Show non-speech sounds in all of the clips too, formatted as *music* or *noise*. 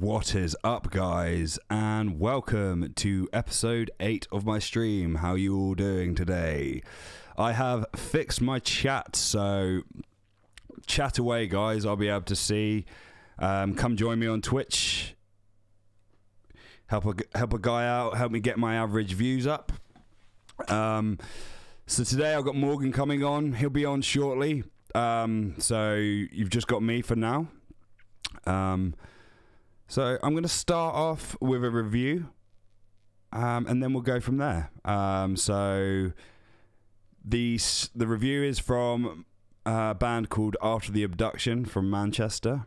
What is up, guys, and welcome to episode 8 of my stream. How you all doing today? I have fixed my chat, so chat away, guys. I'll be able to see. Um, come join me on Twitch. Help a help a guy out. Help me get my average views up. Um, so today I've got Morgan coming on. He'll be on shortly. Um, so you've just got me for now. Um, so I'm going to start off with a review, um, and then we'll go from there. Um, so the the review is from a band called After the Abduction from Manchester.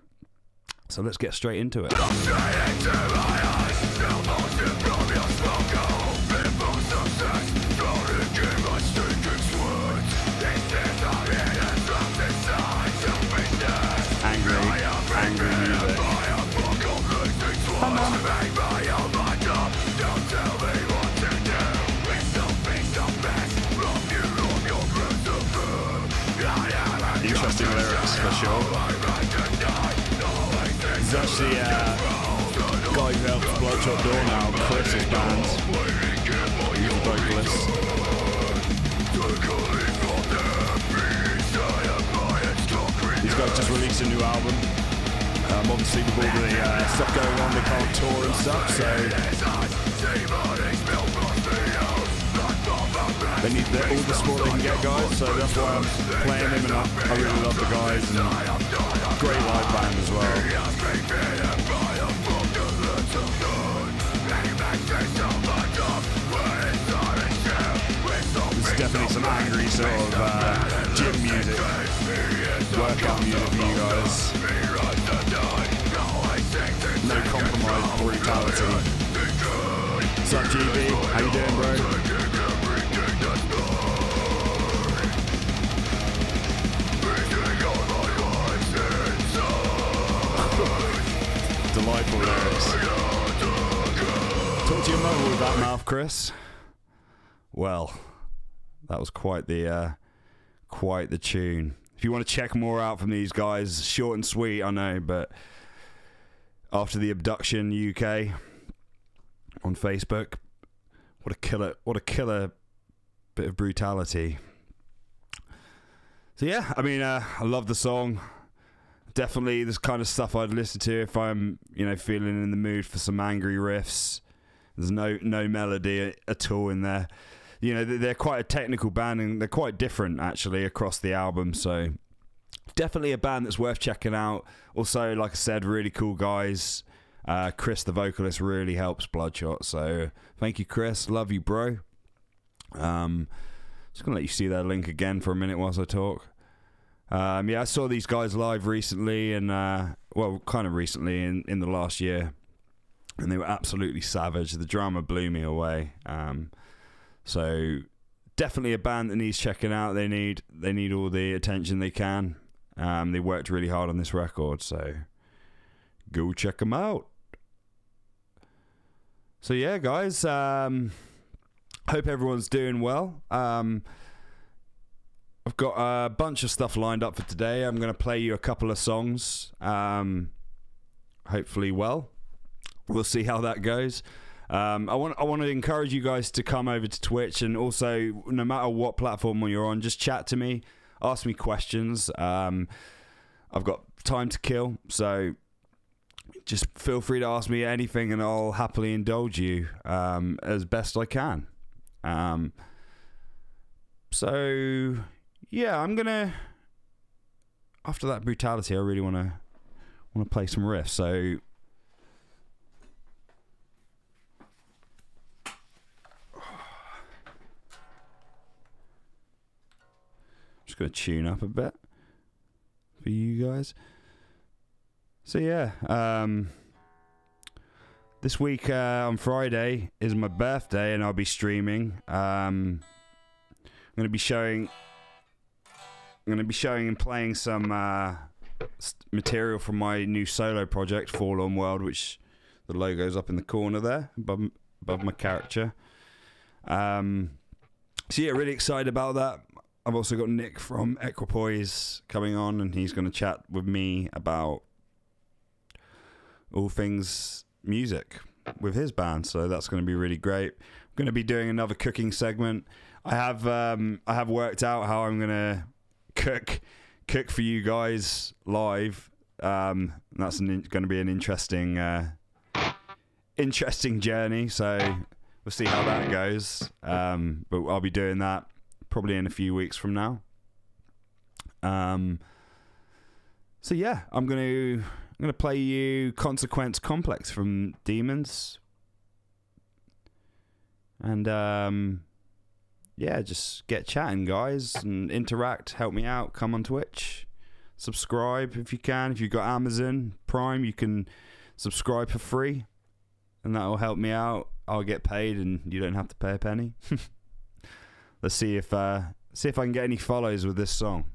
So let's get straight into it. He's actually uh, guy who Bloodshot Dawn now, Chris's band. He's vocalist. These guys just released a new album. Um, obviously with all the uh, stuff going on, they can't tour and stuff, so they need the, all the support they can get, guys. So that's why I'm playing them, and I, I really love the guys. And great live band as well. It's definitely some angry sort of uh, gym music, workout music for you guys. No compromise, brutality. What's up, GB? How you doing, bro? Lyrics. Talk to your mother with that mouth, Chris. Well, that was quite the uh, quite the tune. If you want to check more out from these guys, short and sweet, I know, but after the abduction UK on Facebook, what a killer! What a killer bit of brutality. So yeah, I mean, uh, I love the song. Definitely, this kind of stuff I'd listen to if I'm, you know, feeling in the mood for some angry riffs. There's no no melody at all in there. You know, they're quite a technical band and they're quite different actually across the album. So definitely a band that's worth checking out. Also, like I said, really cool guys. Uh, Chris, the vocalist, really helps Bloodshot. So thank you, Chris. Love you, bro. Um, just gonna let you see that link again for a minute whilst I talk. Um, yeah, I saw these guys live recently, and uh, well, kind of recently in in the last year, and they were absolutely savage. The drama blew me away. Um, so definitely a band that needs checking out. They need they need all the attention they can. Um, they worked really hard on this record, so go check them out. So yeah, guys. Um, hope everyone's doing well. I've got a bunch of stuff lined up for today. I'm going to play you a couple of songs. Um, hopefully, well, we'll see how that goes. Um, I want I want to encourage you guys to come over to Twitch and also, no matter what platform you're on, just chat to me, ask me questions. Um, I've got time to kill, so just feel free to ask me anything, and I'll happily indulge you um, as best I can. Um, so yeah, I'm gonna. After that brutality, I really want to want to play some riffs. So. Just gonna tune up a bit for you guys. So yeah, um, this week uh, on Friday is my birthday, and I'll be streaming. Um, I'm gonna be showing. I'm gonna be showing and playing some uh, material from my new solo project, Forlorn World, which the logo's up in the corner there above above my character. Um, so yeah, really excited about that. I've also got Nick from Equipoise coming on, and he's going to chat with me about all things music with his band. So that's going to be really great. I'm going to be doing another cooking segment. I have um, I have worked out how I'm going to cook cook for you guys live. Um, that's going to be an interesting uh, interesting journey. So we'll see how that goes. Um, but I'll be doing that probably in a few weeks from now. Um, so yeah, I'm gonna I'm gonna play you Consequence Complex from Demons, and um, yeah, just get chatting, guys, and interact. Help me out. Come on Twitch, subscribe if you can. If you've got Amazon Prime, you can subscribe for free, and that will help me out. I'll get paid, and you don't have to pay a penny. *laughs* Let's see if uh, see if I can get any follows with this song.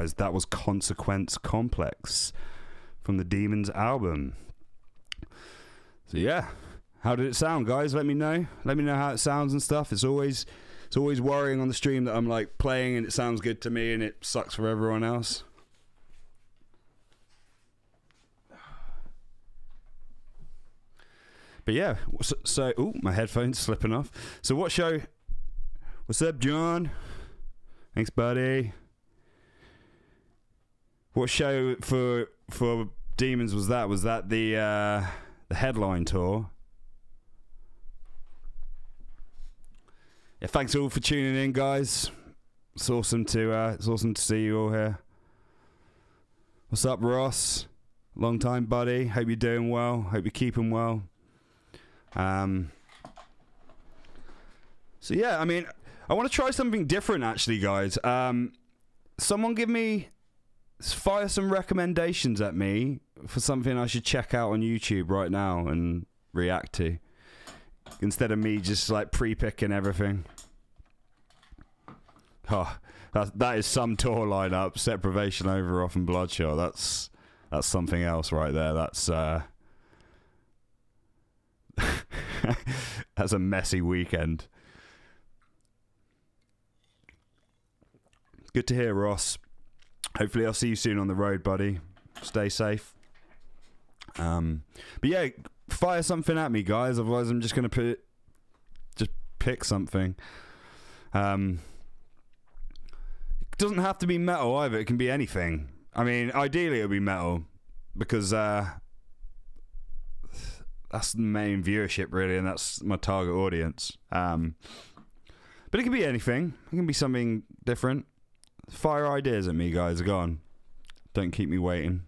guys, that was Consequence Complex from the Demons album. So yeah, how did it sound, guys? Let me know. Let me know how it sounds and stuff. It's always it's always worrying on the stream that I'm like playing and it sounds good to me and it sucks for everyone else. But yeah, so, so oh, my headphones slipping off. So what show? What's up, John? Thanks, buddy. What show for for Demons was that? Was that the uh, the headline tour? Yeah, thanks all for tuning in, guys. It's awesome to uh, it's awesome to see you all here. What's up, Ross? Long time, buddy. Hope you're doing well. Hope you're keeping well. Um. So yeah, I mean, I want to try something different, actually, guys. Um, someone give me fire some recommendations at me for something I should check out on YouTube right now and react to instead of me just like pre-picking everything. Oh, that that is some tour lineup. over, off and Bloodshot. That's that's something else right there. That's uh, *laughs* that's a messy weekend. Good to hear, Ross. Hopefully, I'll see you soon on the road, buddy. Stay safe. Um, but yeah, fire something at me, guys. Otherwise, I'm just gonna put just pick something. Um, it doesn't have to be metal either. It can be anything. I mean, ideally, it'll be metal because uh, that's the main viewership, really, and that's my target audience. Um, but it can be anything. It can be something different. Fire ideas at me, guys. Go on. Don't keep me waiting.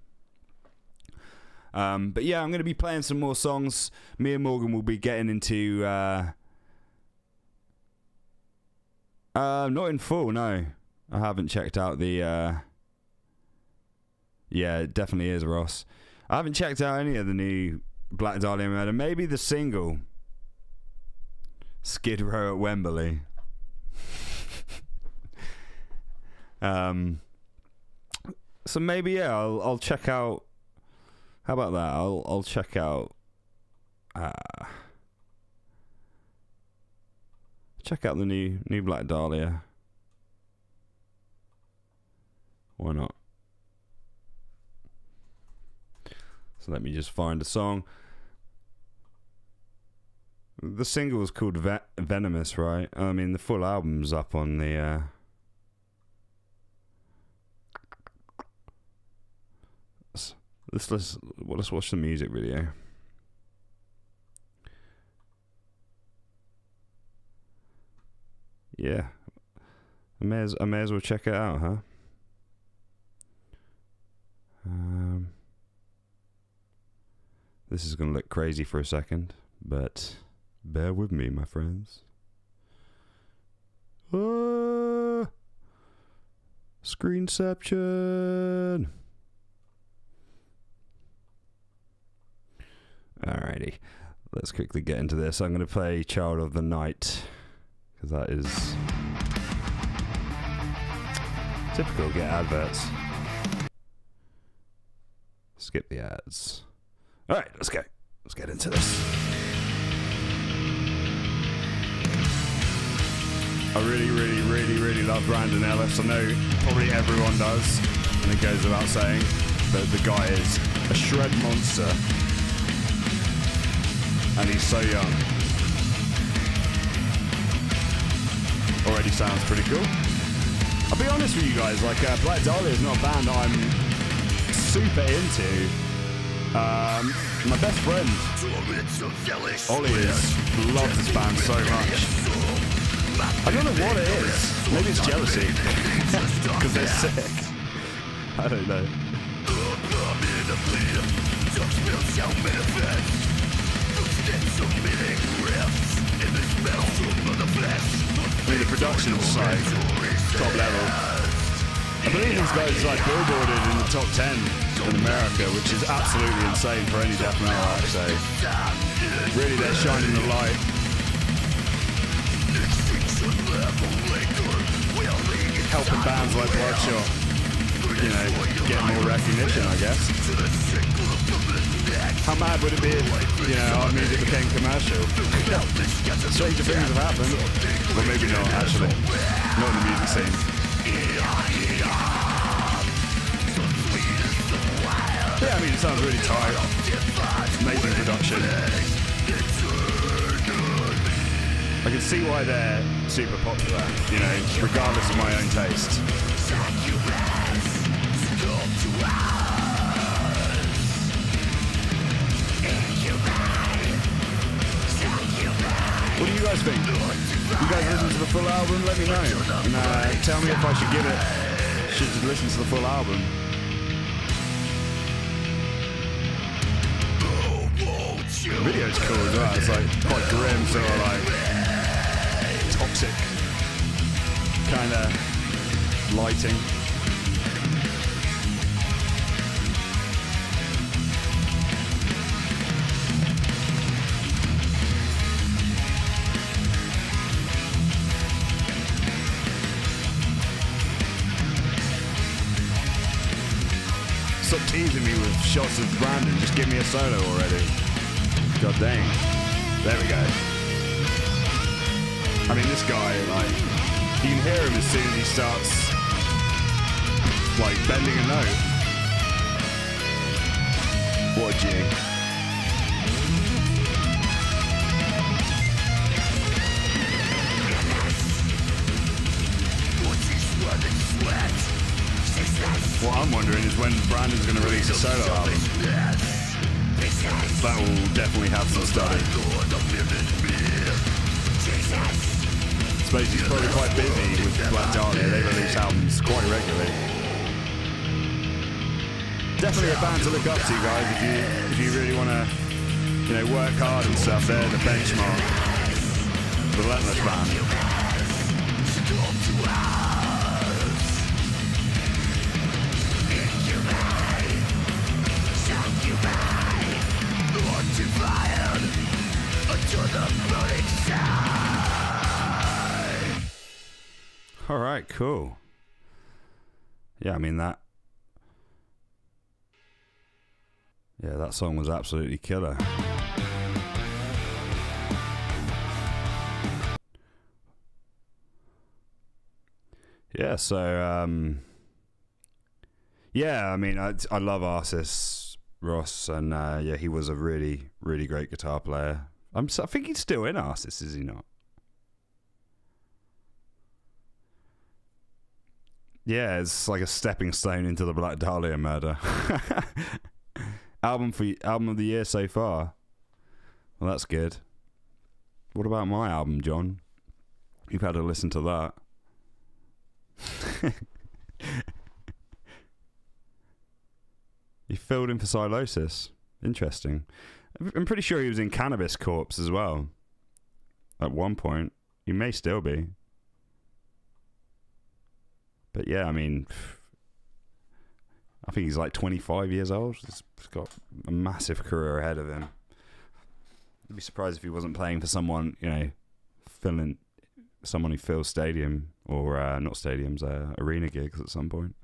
Um, but yeah, I'm going to be playing some more songs. Me and Morgan will be getting into. Uh, uh, not in full, no. I haven't checked out the. Uh, yeah, it definitely is Ross. I haven't checked out any of the new Black Dahlia Murder. Maybe the single. Skid Row at Wembley. Um. So maybe yeah, I'll I'll check out. How about that? I'll I'll check out. Uh, check out the new new Black Dahlia. Why not? So let me just find a song. The single is called Ve- Venomous, right? I mean, the full album's up on the. Uh, let's let's well, let's watch the music video. Yeah, I may as I may as well check it out, huh? Um, this is gonna look crazy for a second, but bear with me, my friends. Ah, screenception. Alrighty, let's quickly get into this. I'm going to play Child of the Night because that is typical. Get adverts. Skip the ads. All right, let's go. Let's get into this. I really, really, really, really love Brandon Ellis. I know probably everyone does, and it goes without saying, but the guy is a shred monster and he's so young. Already sounds pretty cool. I'll be honest with you guys, like uh, Black Dahlia is not a band I'm super into. Um, my best friend, Ollie, is, loves this band so much. I don't know what it is. Maybe it's jealousy. *laughs* Because they're sick. I don't know. I the production's like top level. I believe these guys like billboarded in the top 10 in America, which is absolutely insane for any death metal act. So eh? really, they're shining the light. Helping bands like Bloodshot, you know, get more recognition, I guess. How mad would it be if, you know, our music became commercial? Stranger things have happened. Well, maybe not, actually. Not in the music scene. Yeah, I mean, it sounds really tight. Amazing production. I can see why they're super popular, you know, regardless of my own taste. You guys think? You guys listen to the full album? Let me know. And uh, tell me if I should give it, should just listen to the full album. The video's cool as well. It's like quite grim, of like toxic kind of lighting. Shots of Brandon. Just give me a solo already. God dang. There we go. I mean, this guy, like, you can hear him as soon as he starts, like, bending a note. What a G. when Brandon's going to release a solo album. That will definitely have some study. Suppose he's probably quite busy with Black Dahlia. They release albums quite regularly. Definitely a band to look up to, guys. If you if you really want to, you know, work hard and stuff, they're the benchmark. Relentless band. Cool. Yeah, I mean that. Yeah, that song was absolutely killer. Yeah, so um yeah, I mean I I love Arsis Ross and uh yeah, he was a really really great guitar player. I'm I think he's still in Arsis, is he not? Yeah, it's like a stepping stone into the Black Dahlia murder. *laughs* album for album of the year so far. Well, that's good. What about my album, John? You've had to listen to that. *laughs* he filled in for Sylosis. Interesting. I'm pretty sure he was in Cannabis Corpse as well. At one point. He may still be. But yeah, I mean, I think he's like 25 years old. He's got a massive career ahead of him. I'd be surprised if he wasn't playing for someone, you know, filling someone who fills stadium or uh, not stadiums, uh, arena gigs at some point.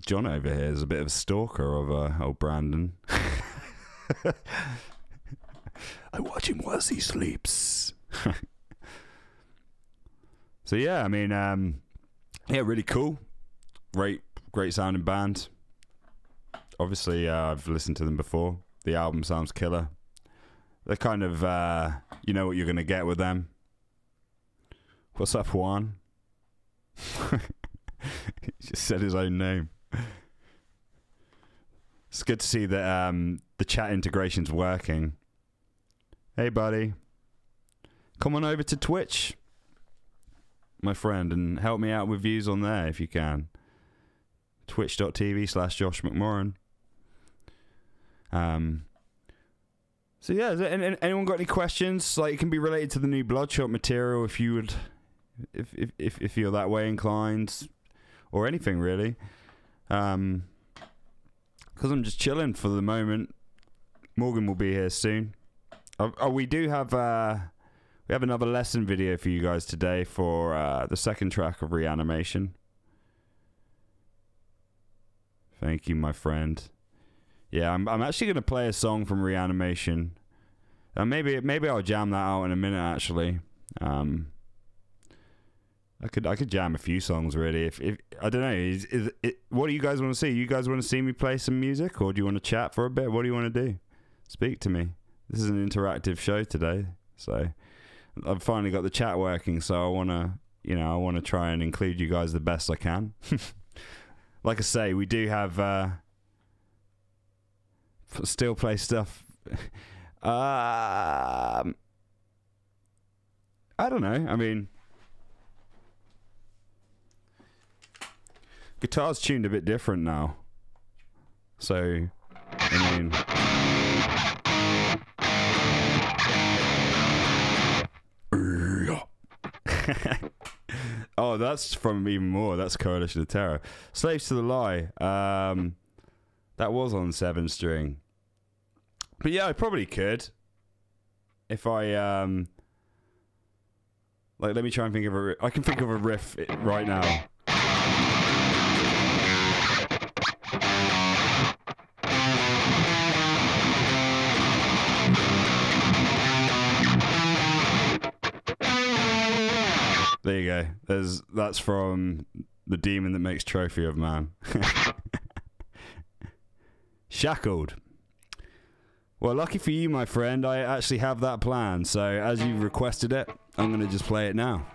John over here is a bit of a stalker of uh, old Brandon. *laughs* I watch him whilst he sleeps. *laughs* so yeah, I mean, um, yeah, really cool. Great, great sounding band. Obviously, uh, I've listened to them before. The album sounds killer. They're kind of, uh, you know what you're gonna get with them. What's up, Juan? *laughs* he just said his own name. It's good to see that um, the chat integration's working. Hey, buddy. Come on over to Twitch, my friend, and help me out with views on there if you can. Twitch.tv slash Josh McMorran. Um, so yeah, there, anyone got any questions? Like, it can be related to the new Bloodshot material if you would, if if if, if you're that way inclined, or anything really. Um, because I'm just chilling for the moment. Morgan will be here soon. Oh, oh, we do have uh, we have another lesson video for you guys today for uh, the second track of Reanimation. Thank you, my friend. Yeah, I'm I'm actually gonna play a song from Reanimation. Uh, maybe maybe I'll jam that out in a minute actually. Um, I could I could jam a few songs really. If, if I don't know, is, is it, what do you guys want to see? You guys want to see me play some music, or do you want to chat for a bit? What do you want to do? Speak to me. This is an interactive show today, so I've finally got the chat working. So I want to, you know, I want to try and include you guys the best I can. *laughs* like I say, we do have uh, still play stuff. *laughs* um, I don't know. I mean. guitar's tuned a bit different now. So, I mean. *laughs* oh, that's from even more. That's Coalition of Terror. Slaves to the Lie. Um, that was on seven string. But yeah, I probably could. If I um, like, let me try and think of a. I can think of a riff right now. Go. There's that's from the demon that makes trophy of man. *laughs* Shackled. Well, lucky for you, my friend, I actually have that plan. So, as you requested it, I'm going to just play it now.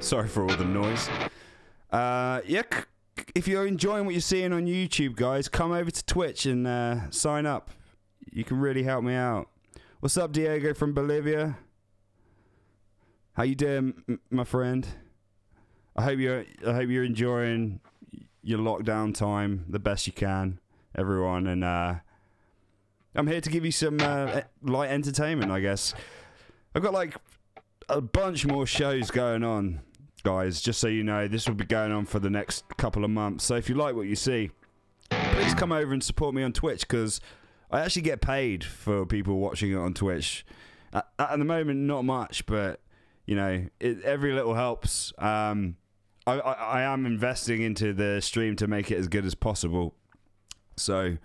Sorry for all the noise. Uh, yeah, if you're enjoying what you're seeing on YouTube, guys, come over to Twitch and uh, sign up you can really help me out. What's up, Diego from Bolivia? How you doing, my friend? I hope you're I hope you're enjoying your lockdown time the best you can, everyone. And uh, I'm here to give you some uh, light entertainment, I guess. I've got like a bunch more shows going on, guys. Just so you know, this will be going on for the next couple of months. So if you like what you see, please come over and support me on Twitch because I actually get paid for people watching it on Twitch. At, at the moment, not much, but you know, it, every little helps. Um, I, I, I am investing into the stream to make it as good as possible. So,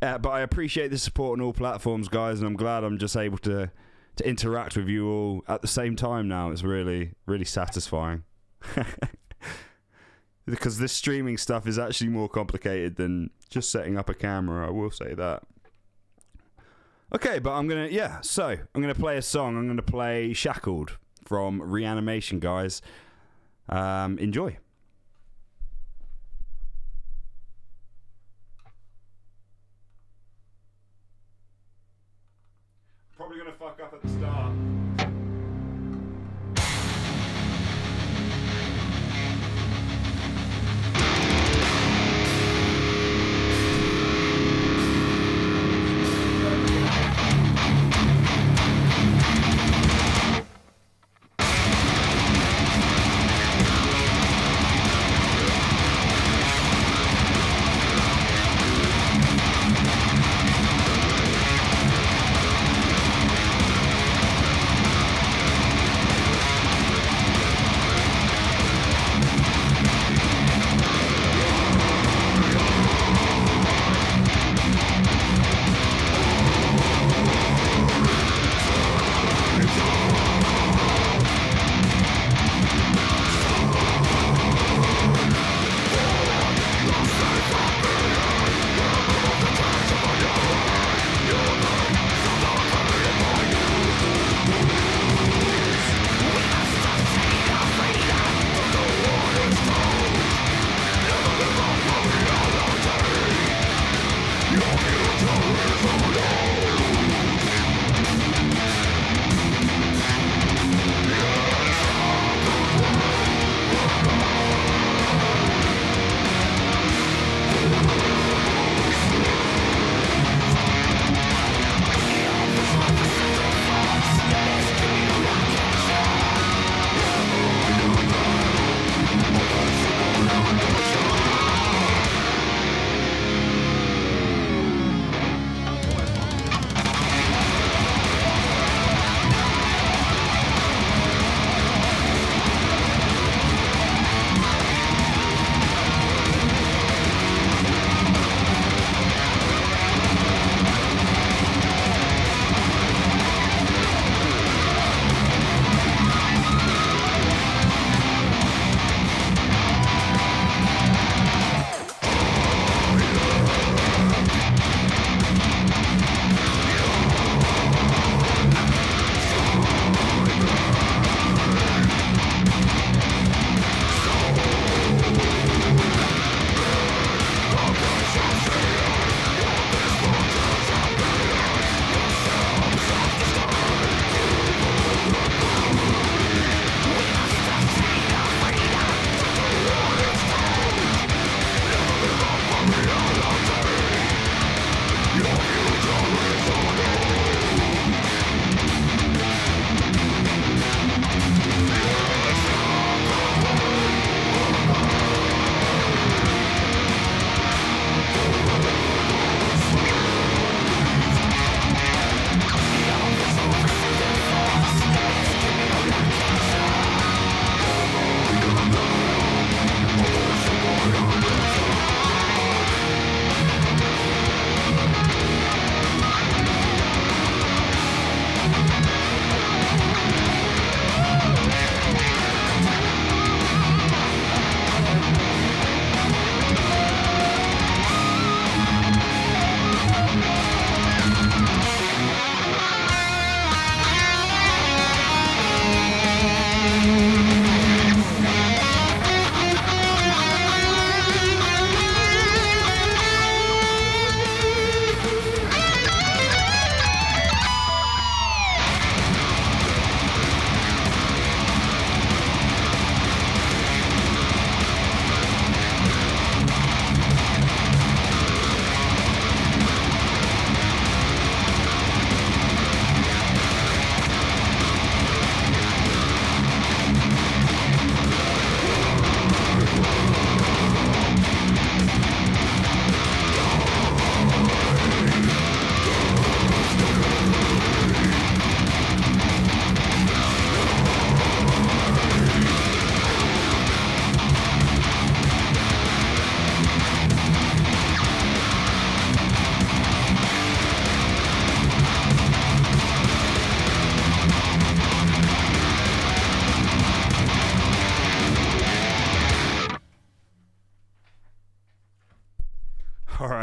uh, but I appreciate the support on all platforms, guys, and I'm glad I'm just able to to interact with you all at the same time now. It's really, really satisfying. *laughs* because this streaming stuff is actually more complicated than just setting up a camera. I will say that. Okay, but I'm gonna yeah. So I'm gonna play a song. I'm gonna play "Shackled" from Reanimation, guys. Um, enjoy.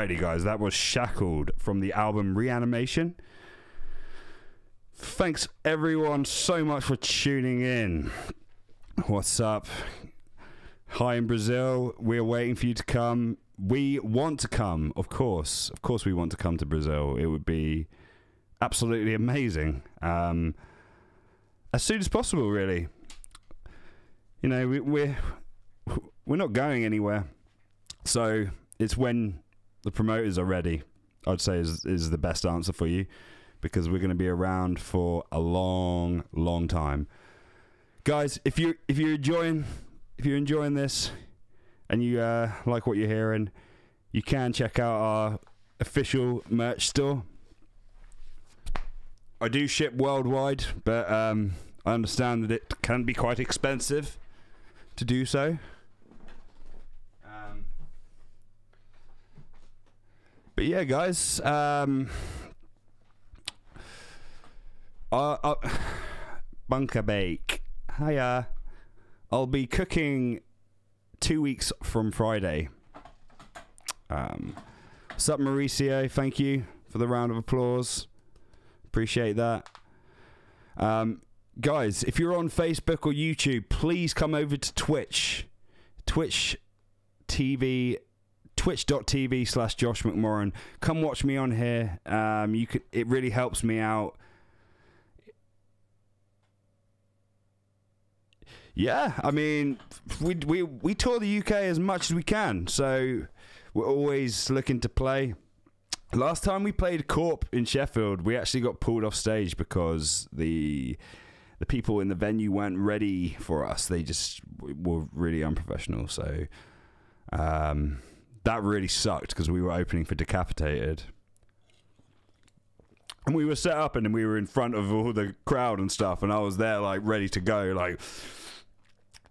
Alrighty, guys, that was Shackled from the album Reanimation. Thanks everyone so much for tuning in. What's up? Hi in Brazil. We're waiting for you to come. We want to come, of course. Of course, we want to come to Brazil. It would be absolutely amazing. Um, as soon as possible, really. You know, we, we're we're not going anywhere, so it's when the promoters are ready. I'd say is is the best answer for you because we're going to be around for a long, long time. Guys, if you if you're enjoying if you're enjoying this and you uh, like what you're hearing, you can check out our official merch store. I do ship worldwide, but um, I understand that it can be quite expensive to do so. But yeah, guys. Um, uh, uh, bunker bake. Hiya. I'll be cooking two weeks from Friday. Um, what's up, Mauricio? Thank you for the round of applause. Appreciate that. Um, guys, if you're on Facebook or YouTube, please come over to Twitch. Twitch TV twitch.tv slash Josh McMorran. Come watch me on here. Um, you could it really helps me out. Yeah, I mean, we we we tour the UK as much as we can, so we're always looking to play. Last time we played Corp in Sheffield, we actually got pulled off stage because the the people in the venue weren't ready for us. They just were really unprofessional. So um, that really sucked because we were opening for Decapitated. And we were set up and we were in front of all the crowd and stuff. And I was there, like, ready to go. Like,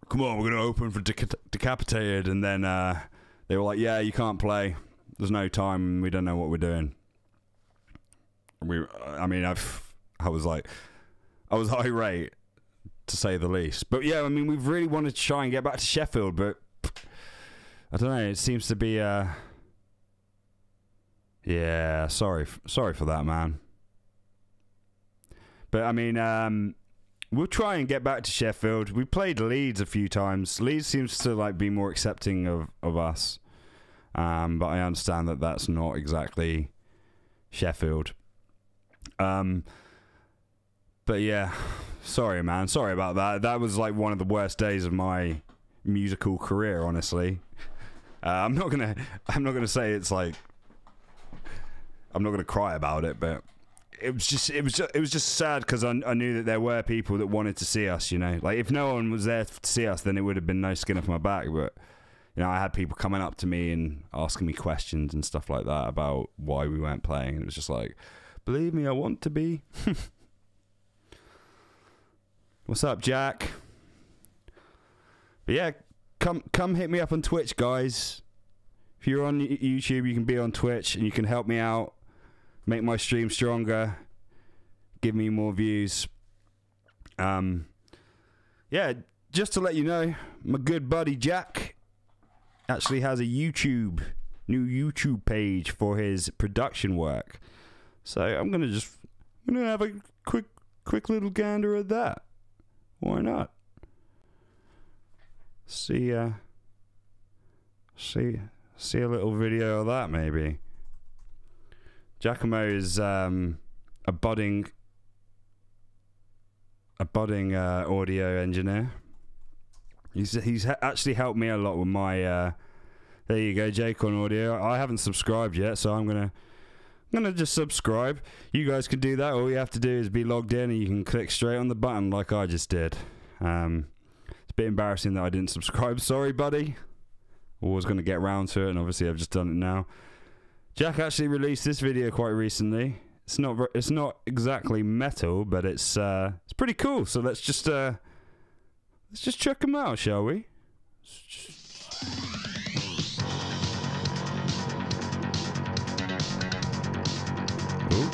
come on, we're going to open for Deca- Decapitated. And then uh, they were like, yeah, you can't play. There's no time. We don't know what we're doing. We, I mean, I've, I was like, I was *laughs* irate to say the least. But yeah, I mean, we've really wanted to try and get back to Sheffield, but I don't know. It seems to be. Uh, yeah, sorry, sorry for that, man. But I mean, um, we'll try and get back to Sheffield. We played Leeds a few times. Leeds seems to like be more accepting of of us, um, but I understand that that's not exactly Sheffield. Um, but yeah, sorry, man. Sorry about that. That was like one of the worst days of my musical career, honestly. Uh, I'm not gonna. *laughs* I'm not gonna say it's like. I'm not gonna cry about it, but it was just. It was. Just, it was just sad because I, I knew that there were people that wanted to see us. You know, like if no one was there to see us, then it would have been no skin off my back. But you know, I had people coming up to me and asking me questions and stuff like that about why we weren't playing. And it was just like, believe me, I want to be. *laughs* What's up, Jack? But yeah, come come hit me up on Twitch, guys. If you're on YouTube, you can be on Twitch and you can help me out, make my stream stronger, give me more views. Um, yeah, just to let you know, my good buddy Jack actually has a YouTube new YouTube page for his production work. So I'm gonna just I'm gonna have a quick quick little gander at that. Why not? See uh see see a little video of that maybe. Giacomo is um a budding a budding uh, audio engineer. He's he's actually helped me a lot with my uh there you go, Jake audio. I haven't subscribed yet, so I'm gonna I'm gonna just subscribe. You guys can do that. All you have to do is be logged in, and you can click straight on the button like I just did. Um, bit embarrassing that I didn't subscribe. Sorry, buddy. I was gonna get round to it, and obviously I've just done it now. Jack actually released this video quite recently. It's not it's not exactly metal, but it's uh, it's pretty cool. So let's just uh, let's just check them out, shall we? Ooh.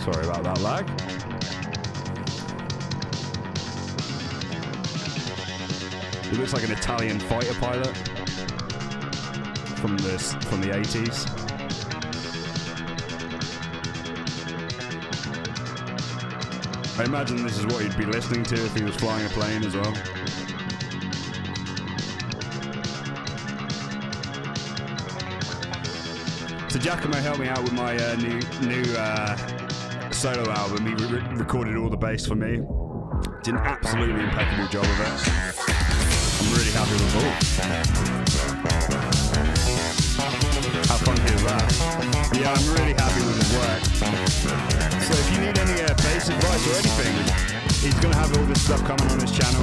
Sorry about that lag. He looks like an Italian fighter pilot. from this from the 80s. I imagine this is what he'd be listening to if he was flying a plane as well. So Giacomo helped me out with my uh, new new uh, solo album. He re- recorded all the bass for me. Did an absolutely impeccable job of it. I'm really happy with it. How funky is that? Yeah, I'm really happy with his work. So if you need any uh, bass advice or anything, he's going to have all this stuff coming on his channel.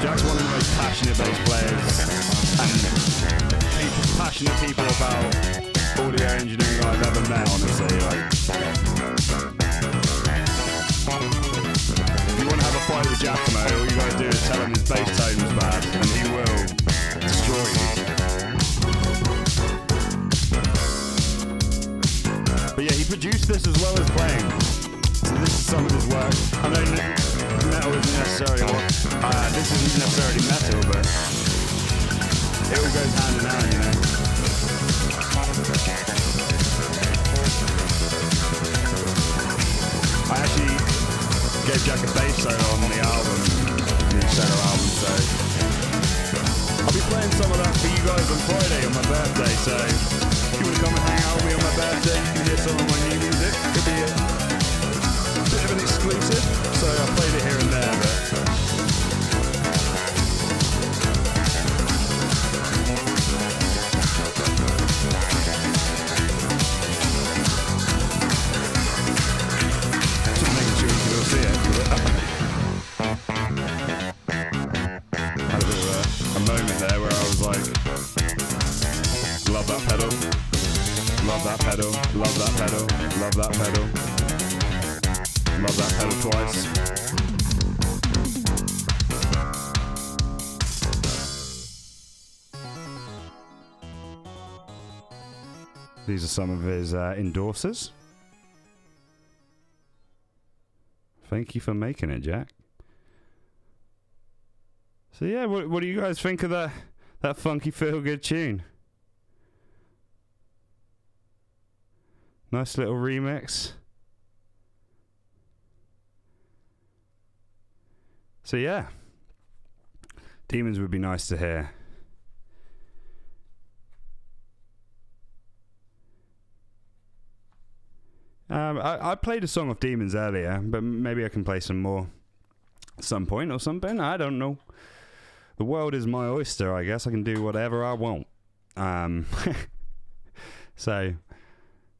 Jack's one of the most passionate bass players and passionate people about audio engineering I've ever met, honestly. Like, if you want to have a fight with Giacomo, all you gotta do is tell him his bass tone is bad, and he will destroy you. But yeah, he produced this as well as playing. So this is some of his work. I know metal isn't necessarily uh, this isn't necessarily metal, but it all goes hand in hand, you know. I actually gave Jack a bass solo on the album, new solo album, so I'll be playing some of that for you guys on Friday on my birthday, so if you want to come and hang out with me on my birthday, you can hear some of my new music. Could be a bit of an exclusive, so I played it here and there, some of his uh, endorsers. Thank you for making it, Jack. So yeah, what what do you guys think of that that funky feel good tune? Nice little remix. So yeah. Demons would be nice to hear. Um, I, I played a song of Demons earlier, but maybe I can play some more at some point or something. I don't know. The world is my oyster, I guess. I can do whatever I want. Um, *laughs* so,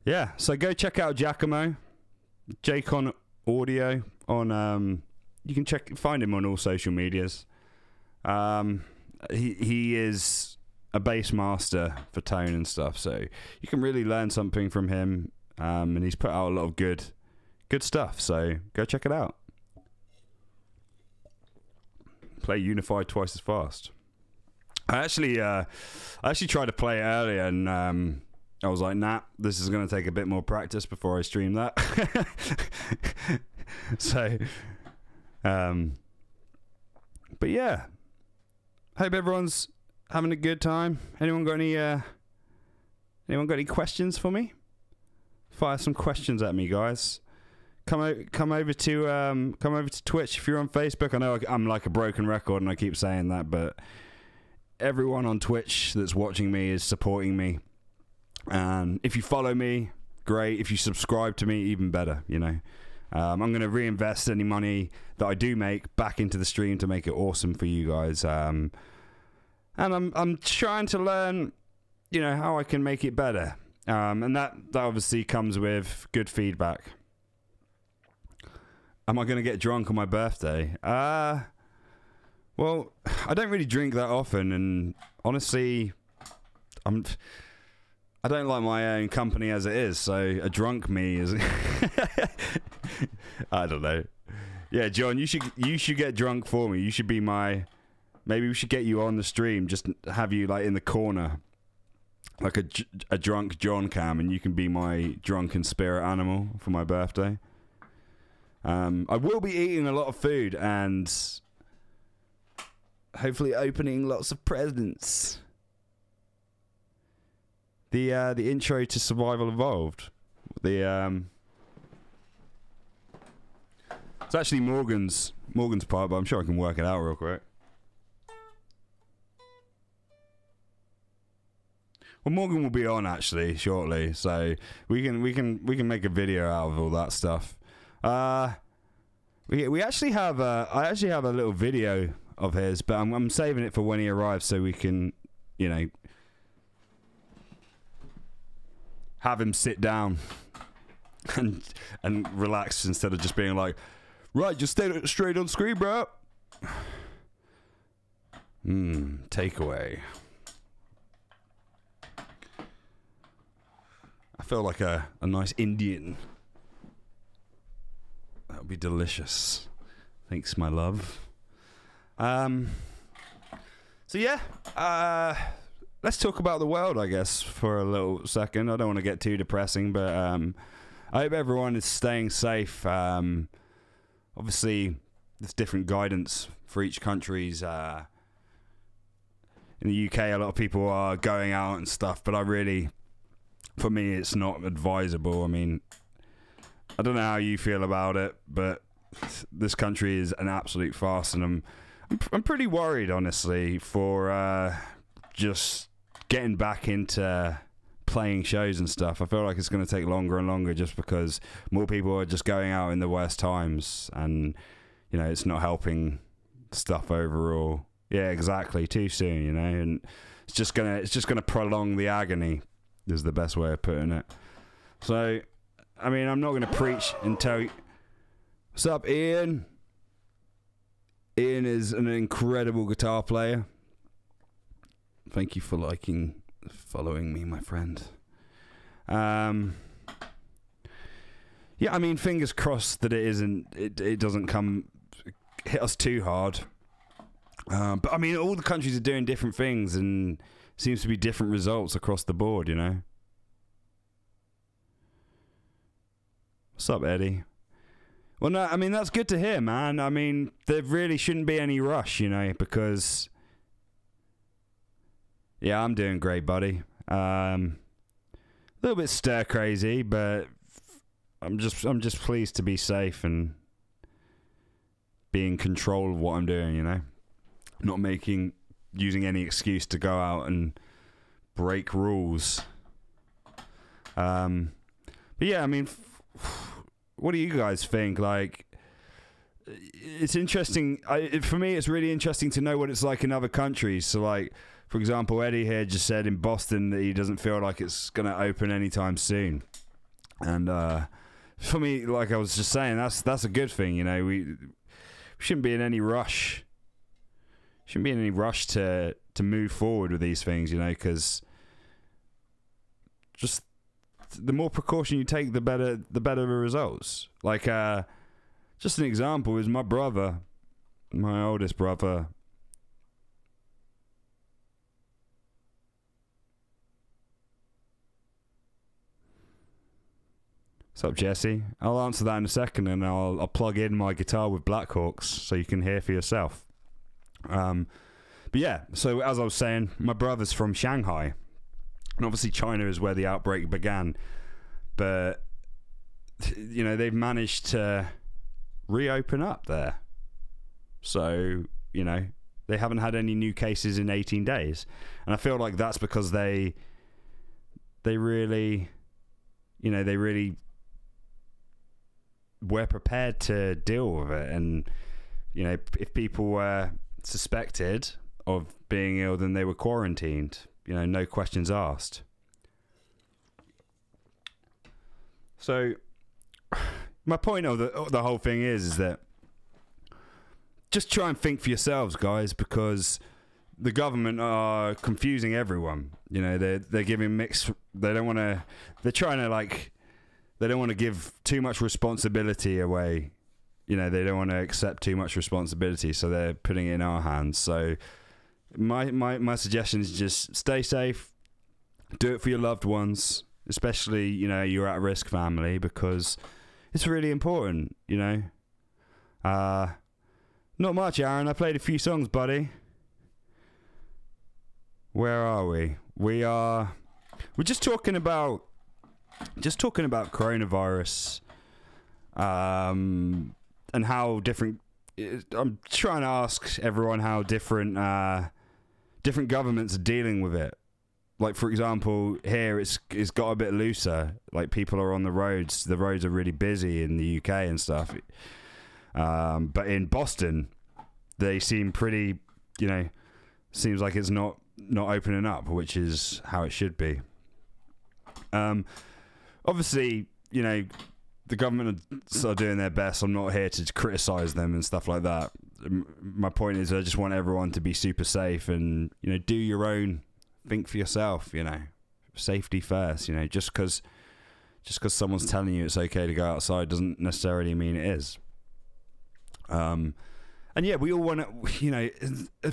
yeah. So go check out Giacomo, Jacon Audio on. Um, you can check find him on all social medias. Um, he he is a bass master for tone and stuff, so you can really learn something from him. Um, and he's put out a lot of good, good stuff. So go check it out. Play Unified twice as fast. I actually, uh, I actually tried to play it earlier, and um, I was like, "Nah, this is going to take a bit more practice before I stream that." *laughs* so, um, but yeah, hope everyone's having a good time. Anyone got any? Uh, anyone got any questions for me? Fire some questions at me, guys. Come o- come over to um, come over to Twitch if you're on Facebook. I know I- I'm like a broken record and I keep saying that, but everyone on Twitch that's watching me is supporting me. And if you follow me, great. If you subscribe to me, even better. You know, um, I'm going to reinvest any money that I do make back into the stream to make it awesome for you guys. Um, and I'm I'm trying to learn, you know, how I can make it better. Um, and that that obviously comes with good feedback. Am I going to get drunk on my birthday? Uh well, I don't really drink that often, and honestly, I'm. I don't like my own company as it is, so a drunk me is. *laughs* I don't know. Yeah, John, you should you should get drunk for me. You should be my. Maybe we should get you on the stream. Just have you like in the corner, like a, a drunk John cam, and you can be my drunken spirit animal for my birthday. Um, I will be eating a lot of food and hopefully opening lots of presents. The uh, the intro to Survival Evolved. The um, it's actually Morgan's Morgan's part, but I'm sure I can work it out real quick. Well, Morgan will be on actually shortly, so we can we can we can make a video out of all that stuff. Uh, we we actually have a, I actually have a little video of his, but I'm I'm saving it for when he arrives, so we can, you know, have him sit down *laughs* and and relax instead of just being like, right, just stay straight on screen, bro. *sighs* Hmm, takeaway. Feel like a, a nice Indian. That would be delicious. Thanks, my love. Um. So yeah, uh, let's talk about the world, I guess, for a little second. I don't want to get too depressing, but um, I hope everyone is staying safe. Um, obviously, there's different guidance for each country's. Uh, in the UK, a lot of people are going out and stuff, but I really for me, it's not advisable. I mean, I don't know how you feel about it, but this country is an absolute farce, and I'm I'm, pretty worried, honestly, for uh, just getting back into playing shows and stuff. I feel like it's going to take longer and longer just because more people are just going out in the worst times, and you know, it's not helping stuff overall. Yeah, exactly. Too soon, you know, and it's just gonna it's just gonna prolong the agony is the best way of putting it. So, I mean, I'm not going to preach and tell you. What's up, Ian? Ian is an incredible guitar player. Thank you for liking, following me, my friend. Um, yeah, I mean, fingers crossed that it isn't. It it doesn't come hit us too hard. Um, but I mean, all the countries are doing different things, and seems to be different results across the board, you know. What's up, Eddie? Well, no, I mean that's good to hear, man. I mean, there really shouldn't be any rush, you know, because yeah, I'm doing great, buddy. Um, a little bit stir crazy, but I'm just I'm just pleased to be safe and be in control of what I'm doing, you know, not making using any excuse to go out and break rules. Um, but yeah, I mean, what do you guys think? Like, it's interesting. I, for me, it's really interesting to know what it's like in other countries. So, like, for example, Eddie here just said in Boston that he doesn't feel like it's going to open anytime soon. And uh, for me, like I was just saying, that's that's a good thing. You know, we shouldn't be in any rush shouldn't be in any rush to to move forward with these things, you know, because just the more precaution you take, the better the better the results. Like, uh, just an example is my brother, my oldest brother. What's up, Jesse? I'll answer that in a second, and I'll I'll plug in my guitar with Blackhawks so you can hear for yourself. Um, but yeah, so as I was saying, my brother's from Shanghai, and obviously China is where the outbreak began. But you know they've managed to reopen up there, so you know they haven't had any new cases in 18 days, and I feel like that's because they they really, you know, they really were prepared to deal with it, and you know if people were suspected of being ill, then they were quarantined. You know, no questions asked. So, *sighs* my point of the the whole thing is, is that just try and think for yourselves, guys, because the government are confusing everyone. You know, they're they're giving mixed. They don't want to. They're trying to like. They don't want to give too much responsibility away you know they don't want to accept too much responsibility, so they're putting it in our hands. So my my my suggestion is just stay safe, do it for your loved ones, especially you know your at risk family, because it's really important, you know. Uh, not much, Aaron. I played a few songs, buddy. Where are we? We are. We're just talking about. Just talking about coronavirus. Um, and how different. I'm trying to ask everyone how different. Uh, different governments are dealing with it. Like for example, here it's it's got a bit looser. Like people are on the roads. The roads are really busy in the UK and stuff. Um, but in Boston, they seem pretty. You know, seems like it's not not opening up, which is how it should be. Um, obviously, you know, the government are doing their best. I'm not here to criticize them and stuff like that. My point is, I just want everyone to be super safe and you know do your own. Think for yourself. You know, safety first. You know, just because just because someone's telling you it's okay to go outside doesn't necessarily mean it is. Um, and yeah, we all want to. You know, *laughs*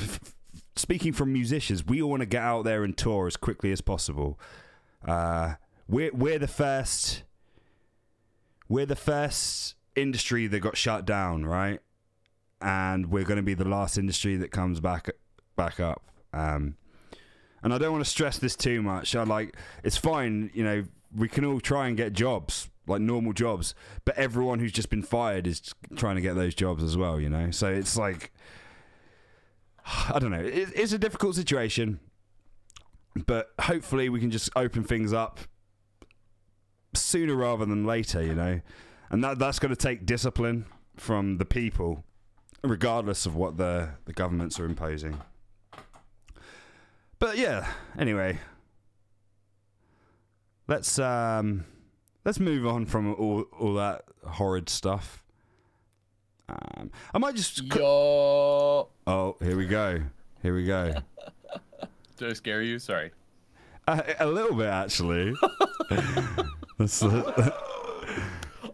speaking from musicians, we all want to get out there and tour as quickly as possible. Uh, we're we're the first we're the first industry that got shut down, right? And we're going to be the last industry that comes back back up. Um, and I don't want to stress this too much. I like it's fine, you know, we can all try and get jobs, like normal jobs, but everyone who's just been fired is trying to get those jobs as well, you know. So it's like *sighs* I don't know. It, it's a difficult situation, but hopefully we can just open things up sooner rather than later, you know. And that that's going to take discipline from the people, regardless of what the the governments are imposing. But yeah, anyway, let's um let's move on from all all that horrid stuff. Um, I might just yo. Oh, here we go. Here we go. *laughs* Did I scare you? Sorry. Uh, a little bit, actually. *laughs* I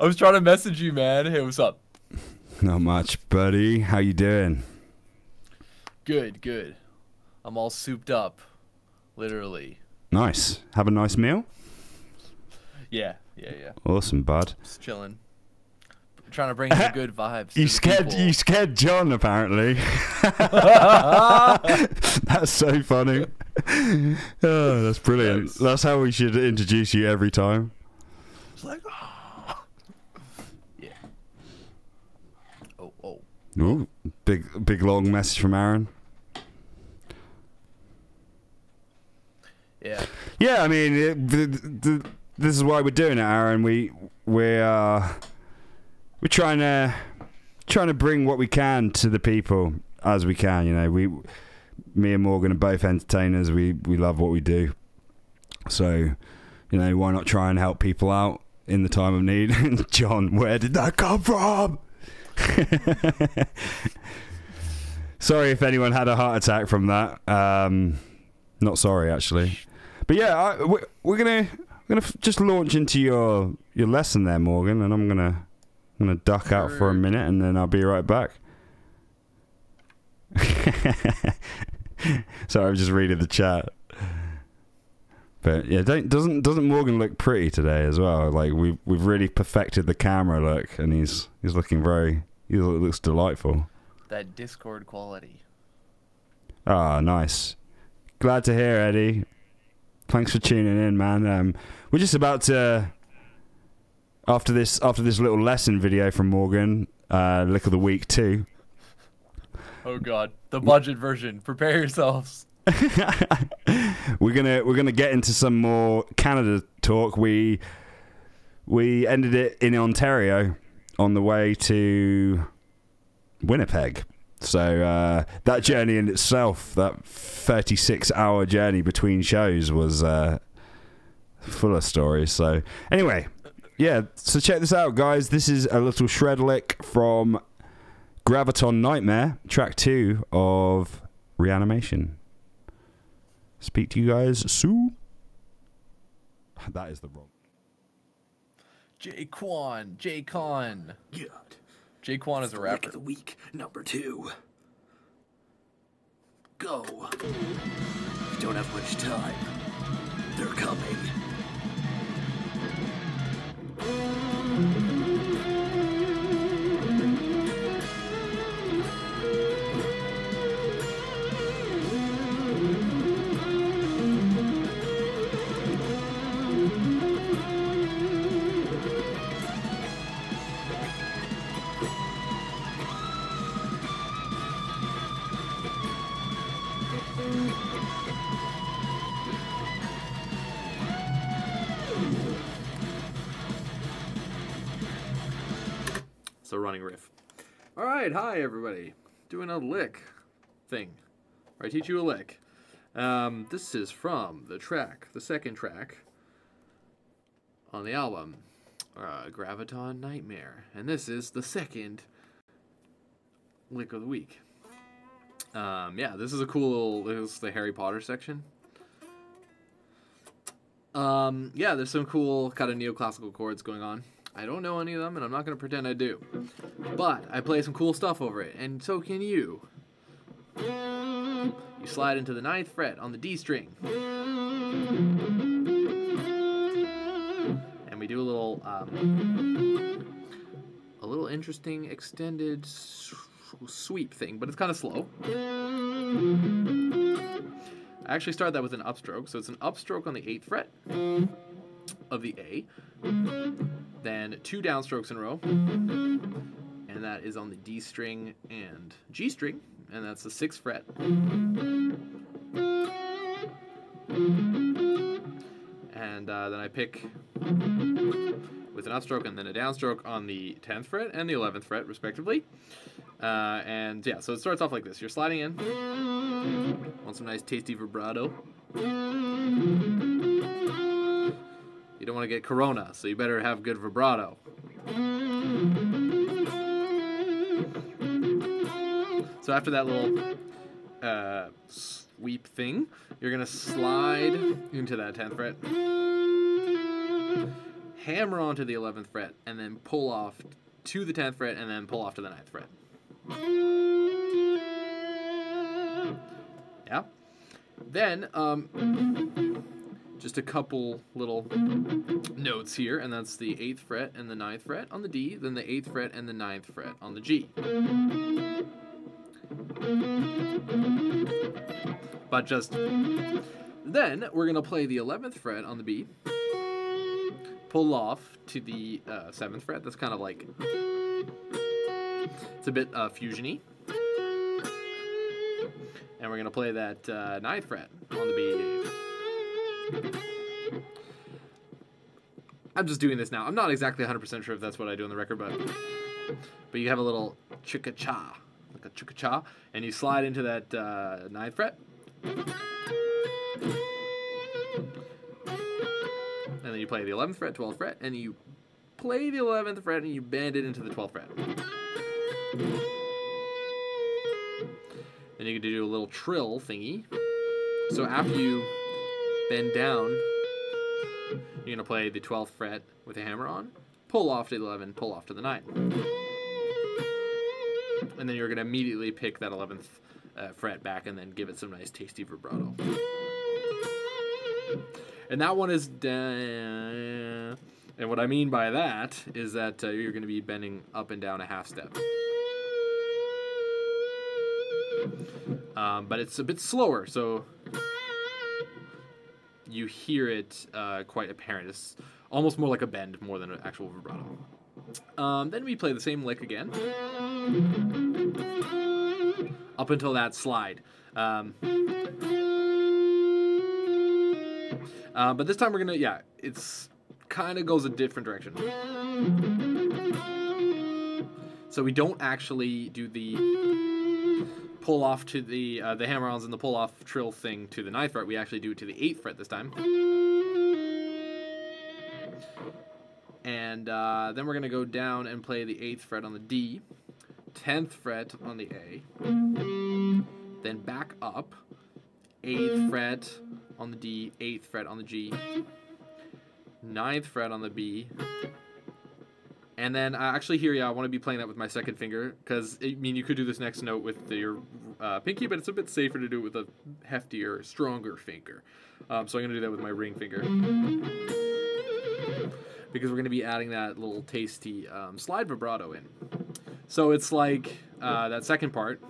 was trying to message you, man. Hey, what's up? Not much, buddy. How you doing? Good, good. I'm all souped up, literally. Nice. Have a nice meal. Yeah, yeah, yeah. Awesome, bud. Just chilling. Trying to bring some good *laughs* vibes. You scared you scared John apparently. *laughs* *laughs* that's so funny. Oh, that's brilliant. Nice. That's how we should introduce you every time It's like, oh. *gasps* yeah. Oh, oh. Ooh, big, big long message from Aaron. Yeah. Yeah, I mean, it, the, the, this is why we're doing it, Aaron. We we uh we're trying to trying to bring what we can to the people as we can. You know, we me and Morgan are both entertainers. We we love what we do. So, you know, why not try and help people out? in the time of need. *laughs* John, where did that come from? *laughs* sorry if anyone had a heart attack from that. Um, not sorry, actually. But yeah, I, we're, we're gonna we're gonna just launch into your your lesson there, Morgan, and I'm gonna I'm gonna duck out for a minute, and then I'll be right back. *laughs* Sorry, I'm just reading the chat. But yeah, doesn't doesn't Morgan look pretty today as well? Like we've we've really perfected the camera look, and he's he's looking very he looks delightful. That Discord quality. Ah, nice. Glad to hear, Eddie. Thanks for tuning in, man. Um, we're just about to after this after this little lesson video from Morgan, uh, lick of the week too. Oh God, the budget version. Prepare yourselves. *laughs* we're gonna we're gonna get into some more Canada talk. We we ended it in Ontario on the way to Winnipeg. So uh, that journey in itself, that 36 hour journey between shows, was uh, full of stories. So anyway, yeah. So check this out, guys. This is a little shred lick from Graviton Nightmare, track two of Reanimation. Speak to you guys soon. That is the wrong. Jay Quan, Jay Con. God. Jay Quan is a rapper. of the week number two. Go. You don't have much time. They're coming thank you right, hi everybody. Doing a lick thing. I teach you a lick. Um, this is from the track, the second track on the album, uh, Graviton Nightmare, and this is the second lick of the week. Um, yeah, this is a cool. Little, this is the Harry Potter section. Um, yeah, there's some cool kind of neoclassical chords going on. I don't know any of them, and I'm not going to pretend I do. But I play some cool stuff over it, and so can you. You slide into the ninth fret on the D string. And we do a little, um, a little interesting extended sweep thing, but it's kind of slow. I actually start that with an upstroke, so it's an upstroke on the 8th fret of the A, then two downstrokes in a row, and that is on the D string and G string, and that's the 6th fret. And uh, then I pick with an upstroke and then a downstroke on the 10th fret and the 11th fret, respectively. Uh, and yeah, so it starts off like this. You're sliding in. Want some nice tasty vibrato. You don't want to get corona, so you better have good vibrato. So after that little uh, sweep thing, you're gonna slide into that 10th fret, hammer onto the 11th fret, and then pull off to the 10th fret, and then pull off to the 9th fret. Yeah. Then, um, just a couple little notes here, and that's the 8th fret and the ninth fret on the D, then the 8th fret and the ninth fret on the G. But just then, we're going to play the 11th fret on the B, pull off to the uh, 7th fret. That's kind of like, it's a bit uh, fusiony. And we're going to play that uh, 9th fret on the B. I'm just doing this now. I'm not exactly 100% sure if that's what I do on the record, but but you have a little chicka cha, like a chicka cha, and you slide into that uh, 9th fret. And then you play the 11th fret, 12th fret, and you play the 11th fret and you bend it into the 12th fret. Then you can do a little trill thingy. So after you bend down, you're gonna play the 12th fret with a hammer on, pull off to the 11, pull off to the 9. And then you're gonna immediately pick that 11th uh, fret back and then give it some nice tasty vibrato. And that one is da- and what I mean by that is that uh, you're gonna be bending up and down a half step. Um, but it's a bit slower, so you hear it uh, quite apparent. It's almost more like a bend more than an actual vibrato. Um, then we play the same lick again, up until that slide. Um, uh, but this time we're gonna, yeah, it's kind of goes a different direction. So we don't actually do the pull off to the uh, the hammer-ons and the pull off trill thing to the ninth fret. We actually do it to the eighth fret this time. And uh, then we're gonna go down and play the eighth fret on the D, tenth fret on the A, then back up, eighth fret on the D, eighth fret on the G, ninth fret on the B, and then uh, actually here, yeah, I want to be playing that with my second finger because I mean you could do this next note with your uh, pinky, but it's a bit safer to do it with a heftier, stronger finger. Um, so I'm gonna do that with my ring finger because we're gonna be adding that little tasty um, slide vibrato in. So it's like uh, that second part.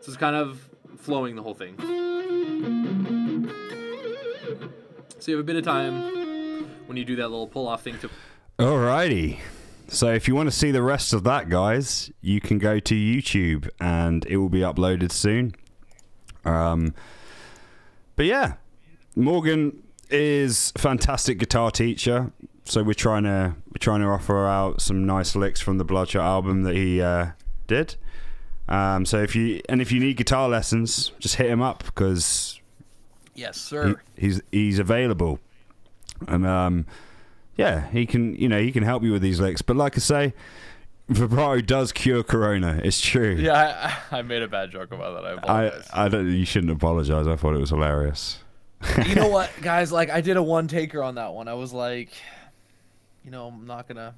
So it's kind of flowing the whole thing. So you have a bit of time when you do that little pull off thing to. Alrighty. So if you want to see the rest of that, guys, you can go to YouTube and it will be uploaded soon. Um, but yeah, Morgan is a fantastic guitar teacher, so we're trying to we're trying to offer out some nice licks from the Bloodshot album that he uh, did. Um, so if you and if you need guitar lessons, just hit him up because Yes, he, sir. he's he's available, and um, yeah, he can you know he can help you with these licks. But like I say, vibrato does cure corona. It's true. Yeah, I, I made a bad joke about that. I I. I don't. You shouldn't apologize. I thought it was hilarious. you know *laughs* what, guys? Like, I did a one taker on that one. I was like, you know, I'm not gonna,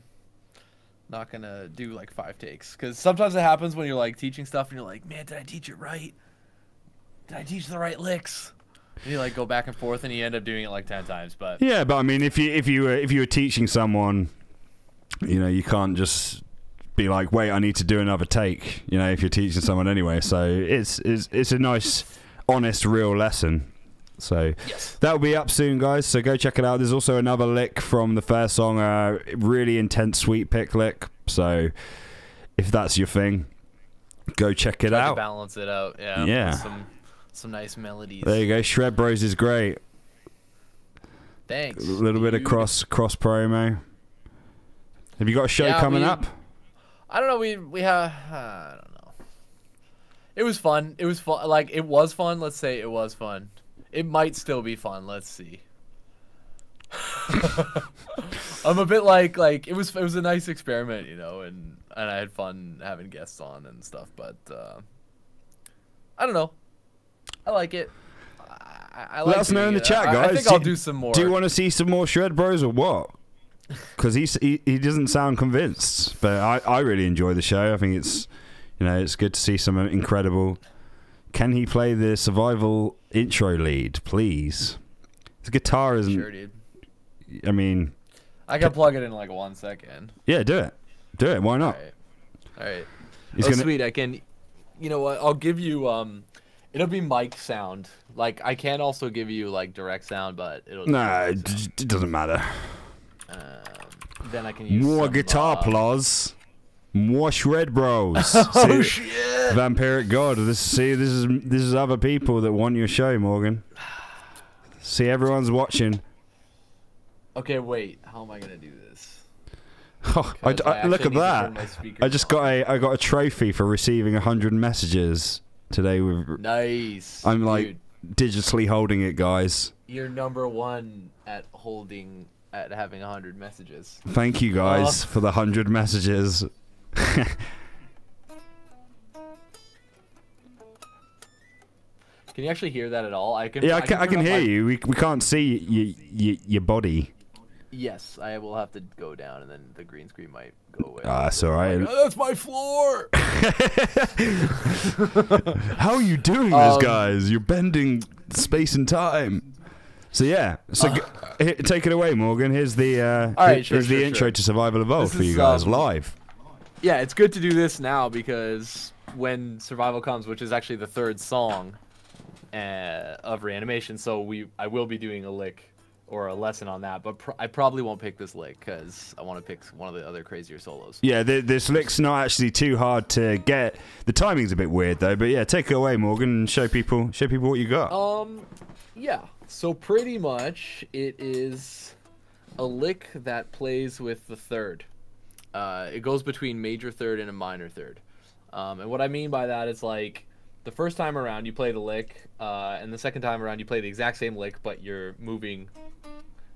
not gonna do like five takes because sometimes it happens when you're like teaching stuff and you're like, man, did I teach it right? Did I teach the right licks? *laughs* You like go back and forth and you end up doing it like ten times. But Yeah, but I mean, if you if you were if you were teaching someone, you know, you can't just be like, wait, I need to do another take. You know, if you're teaching someone anyway, so it's it's it's a nice, honest, real lesson. So yes, that'll be up soon, guys. So go check it out. There's also another lick from the first song, a really intense sweep pick lick. So if that's your thing, go check it Try to out. balance it out. Yeah, Yeah. Some some nice melodies. There you go. Shred Bros is great. Thanks. A little bit of cross cross promo. Have you got a show Yeah, coming we- up? I don't know. We we have. I don't know. It was fun. It was fun. Like it was fun. Let's say it was fun. It might still be fun. Let's see. *laughs* I'm a bit like like it was it was a nice experiment, you know, and and I had fun having guests on and stuff. But uh, I don't know. I like it. I, I like Let us know in the chat, guys. I think Do I'll do some more. Do you want to see some more Shred Bros or what? *laughs* Because he he doesn't sound convinced, but I, I really enjoy the show. I think it's you know it's good to see some incredible. Can he play the survival intro lead, please? His guitar isn't. Sure, dude. I mean, I can plug it in like one second. yeah, do it, do it. Why not? right. All right. He's oh, gonna. sweet. I can. You know what? I'll give you. Um, it'll be mic sound. Like I can also give you like direct sound, but it'll. Nah, it, it doesn't matter. Um, then I can use More some, guitar uh, plus. More Shred Bros. *laughs* Oh See- shit! Vampiric God. This see this is this is other people that want your show, Morgan. See everyone's watching. Okay, wait. How am I gonna do this? *laughs* Oh, I, I- I look at need to turn that. I just on. got a I got a trophy for receiving hundred messages today. With Nice. I'm like Dude, digitally holding it, guys. you're number one at holding at having hundred messages. Thank you guys Oh. for the hundred messages. *laughs* Can you actually hear that at all? I can. Yeah, I can, I turn can hear my- you. We, we can't see y y your body. Yes, I will have to go down, and then the green screen might go away. Ah, that's all right. Oh, that's my floor. *laughs* How are you doing this, Um, guys? You're bending space and time. So yeah, so g- h- take it away, Morgan. Here's the uh, Uh. Right, here- sure, here's the sure, intro sure. to Survival Evolved This for you is, guys um, live. yeah, it's good to do this now because when Survival comes, which is actually the third song uh, of Reanimation, so we I will be doing a lick or a lesson on that, but pr- I probably won't pick this lick because I want to pick one of the other crazier solos. Yeah, th this lick's not actually too hard to get. The timing's a bit weird though, but yeah, take it away, Morgan, and show people show people what you got. Um, yeah. So pretty much it is a lick that plays with the third. Uh, it goes between major third and a minor third. Um, and what I mean by that is like the first time around you play the lick, uh, and the second time around you play the exact same lick, but you're moving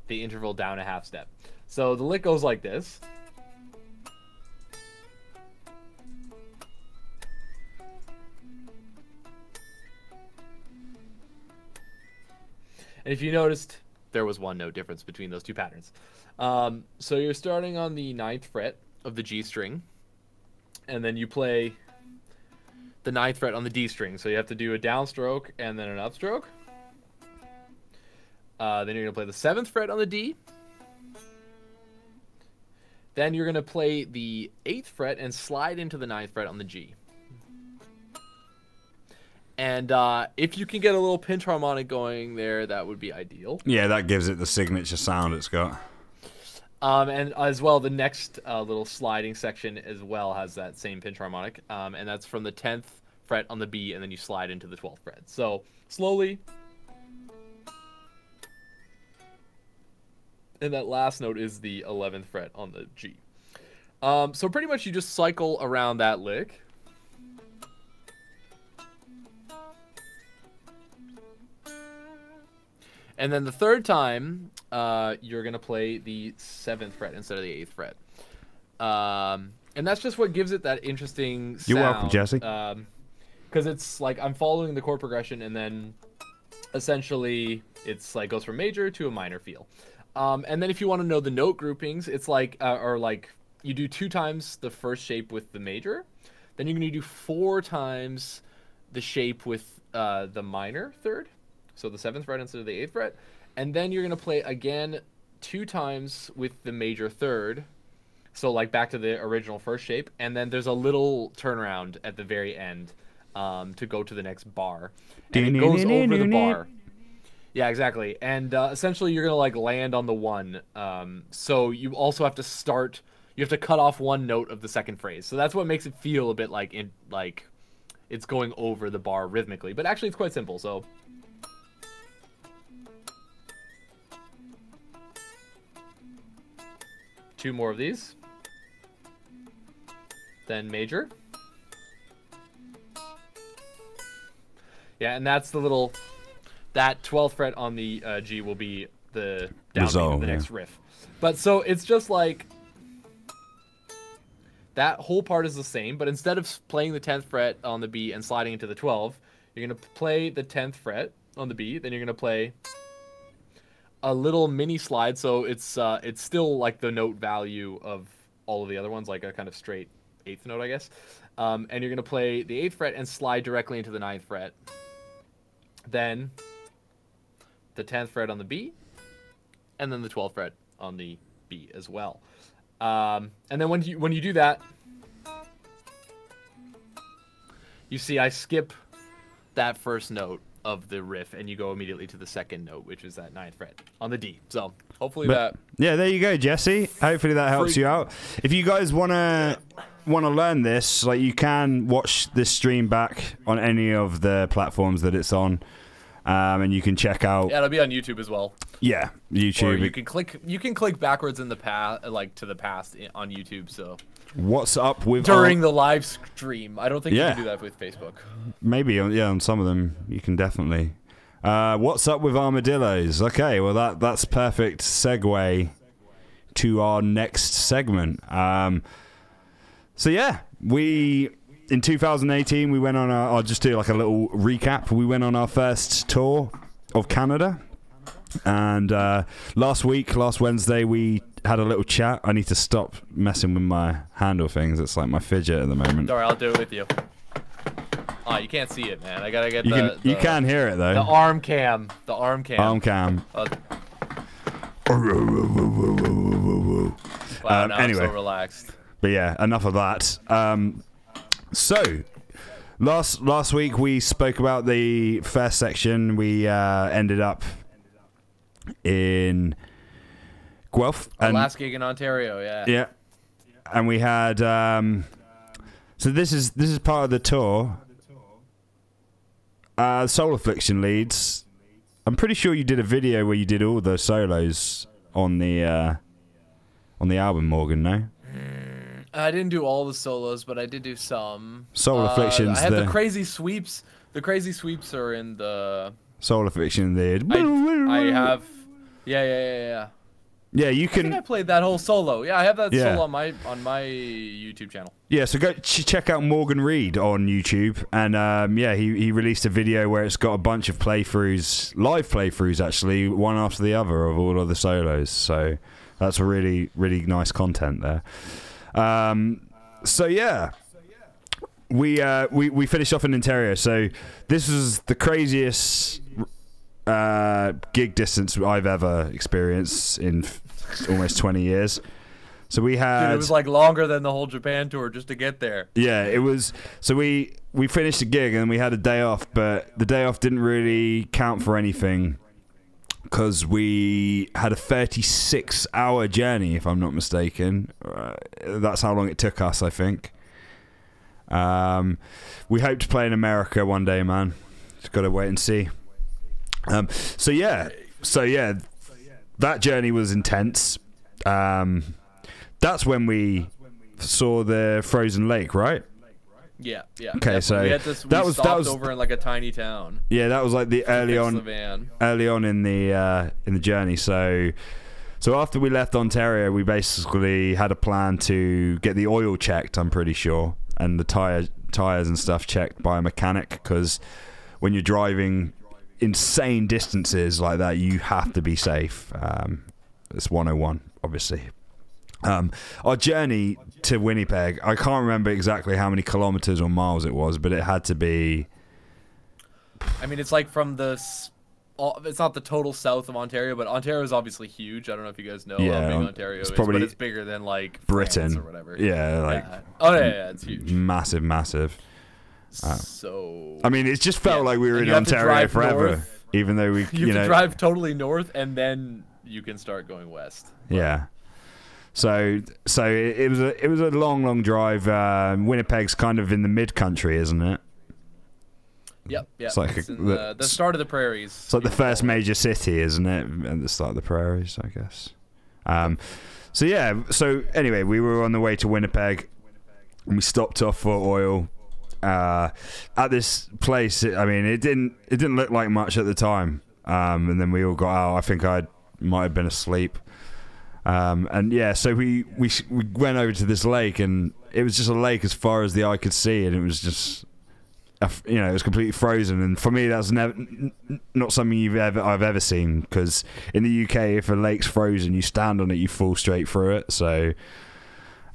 the interval down a half step. So the lick goes like this. And if you noticed, there was one note difference between those two patterns. Um, so you're starting on the ninth fret of the G string, and then you play the ninth fret on the D string. So you have to do a downstroke and then an upstroke. Uh, then you're going to play the seventh fret on the D. Then you're going to play the eighth fret and slide into the ninth fret on the G. And uh, if you can get a little pinch harmonic going there, that would be ideal. Yeah, that gives it the signature sound it's got. Um, and as well, the next uh, little sliding section as well has that same pinch harmonic, um, and that's from the 10th fret on the B, and then you slide into the 12th fret. So slowly. and that last note is the 11th fret on the G. Um, so pretty much you just cycle around that lick. And then the third time, uh, you're gonna play the seventh fret instead of the eighth fret. Um, and that's just what gives it that interesting. You're welcome, sound, Jesse. Um, because it's like I'm following the chord progression, and then essentially it's like goes from major to a minor feel. Um, and then if you want to know the note groupings, it's like uh, or like you do two times the first shape with the major, then you're gonna do four times the shape with uh, the minor third, so the seventh fret instead of the eighth fret, and then you're gonna play again two times with the major third, so like back to the original first shape, and then there's a little turnaround at the very end um, to go to the next bar, and it goes over the bar. Yeah, exactly. And uh, essentially, you're gonna like land on the one. Um, so you also have to start. You have to cut off one note of the second phrase. So that's what makes it feel a bit like in like it's going over the bar rhythmically. But actually, it's quite simple. So. Two more of these. Then major. Yeah, and that's the little that 12th fret on the uh, G will be the downbeat Resolve, of the yeah. next riff. But so it's just like that whole part is the same, but instead of playing the 10th fret on the B and sliding into the 12, you're going to play the 10th fret on the B, then you're going to play a little mini slide so it's uh, it's still like the note value of all of the other ones like a kind of straight eighth note I guess. Um, and you're to play the 8th fret and slide directly into the ninth fret. Then the 10th fret on the B, and then the 12th fret on the B as well. Um, and then when you when you do that, you see I skip that first note of the riff, and you go immediately to the second note, which is that ninth fret on the D. So hopefully But- that Yeah, there you go, Jesse. Hopefully that helps Free- you out. If you guys wanna wanna learn this, like you can watch this stream back on any of the platforms that it's on, um, and you can check out yeah, it'll be on YouTube as well. yeah Or YouTube. you can click you can click backwards in the past, like to the past on YouTube. So What's up with during the live stream, I don't think Yeah. you can do that with Facebook. Maybe, yeah, on some of them you can definitely. Uh, what's up with armadillos? Okay, well that that's perfect segue to our next segment. Um, so yeah, we in 2018 we went on our. I'll just do like a little recap. We went on our first tour of Canada, and uh, last week, last Wednesday, we had a little chat. I need to stop messing with my handle things. It's like my fidget at the moment. Sorry, I'll do it with you. Oh, you can't see it, man. I gotta get You the, can you the- can hear it though. the arm cam. The arm cam. Arm cam. Uh, *laughs* Um, wow, now anyway. I'm so relaxed. But yeah, enough of that. Um, so last last week we spoke about the first section. We uh, ended up in Guelph, and last gig in Ontario, yeah. yeah, and we had. Um, so this is this is part of the tour. Uh, Soul Affliction leads. I'm pretty sure you did a video where you did all the solos on the uh, on the album, Morgan. No. I didn't do all the solos, but I did do some. Soul Uh, Affliction's I had the, the- crazy sweeps. The crazy sweeps are in the. Soul Affliction did. I, I have. Yeah, yeah, yeah, yeah. Yeah, you I think I can. played that whole solo. Yeah, I have that Yeah. solo on my on my YouTube channel. Yeah, so go ch- check out Morgan Reid on YouTube, and um, yeah, he he released a video where it's got a bunch of playthroughs, live playthroughs actually, one after the other of all of the solos. So that's a really really nice content there. Um, so yeah. We uh we, we finished off in Ontario, so this was the craziest uh, gig distance I've ever experienced in almost twenty years. So we had Dude, it was like longer than the whole Japan tour just to get there. yeah, it was. So we we finished the gig and we had a day off, but the day off didn't really count for anything because we had a 36 hour journey, if I'm not mistaken. Uh, that's how long it took us, I think. Um, we hope to play in America one day, man. Just got to wait and see. Um, so yeah, so yeah, that journey was intense. Um, that's when we saw the frozen lake, right? Yeah, yeah. Okay, definitely. so we had this, that was- that was- over in like a tiny town. Yeah, that was like the early on. the early on in the uh, in the journey. So so after we left Ontario, we basically had a plan to get the oil checked. I'm pretty sure, and the tire tires and stuff checked by a mechanic because when you're driving insane distances like that, you have to be safe. Um, it's 101, obviously. Um, our journey to Winnipeg, I can't remember exactly how many kilometers or miles it was, but it had to be I mean, it's like from the. It's not the total south of Ontario, but Ontario is obviously huge. I don't know if you guys know Yeah, how big Ontario it's is, probably but it's bigger than like Britain France or whatever. Yeah, like Yeah. Oh yeah, yeah, it's huge. massive, massive. So I mean, it just felt Yeah. like we were And in you have to Ontario forever, north. even though we, you, you, know, drive totally north, and then you can start going west. yeah. So, so it, it was a it was a long, long drive. Uh, Winnipeg's kind of in the mid country, isn't it? Yep, yep. It's like It's a- the, the start of the prairies. It's like the first major city, isn't it? At the start of the prairies, I guess. Um, so yeah. So anyway, we were on the way to Winnipeg, and we stopped off for oil. Uh, at this place, I mean, it didn't it didn't look like much at the time. Um, and then we all got out. I think I might have been asleep. Um, and yeah, so we, we we went over to this lake, and it was just a lake as far as the eye could see, and it was just you know, it was completely frozen. And for me, that's never not something you've ever I've ever seen because in the UK, if a lake's frozen, you stand on it, you fall straight through it. So,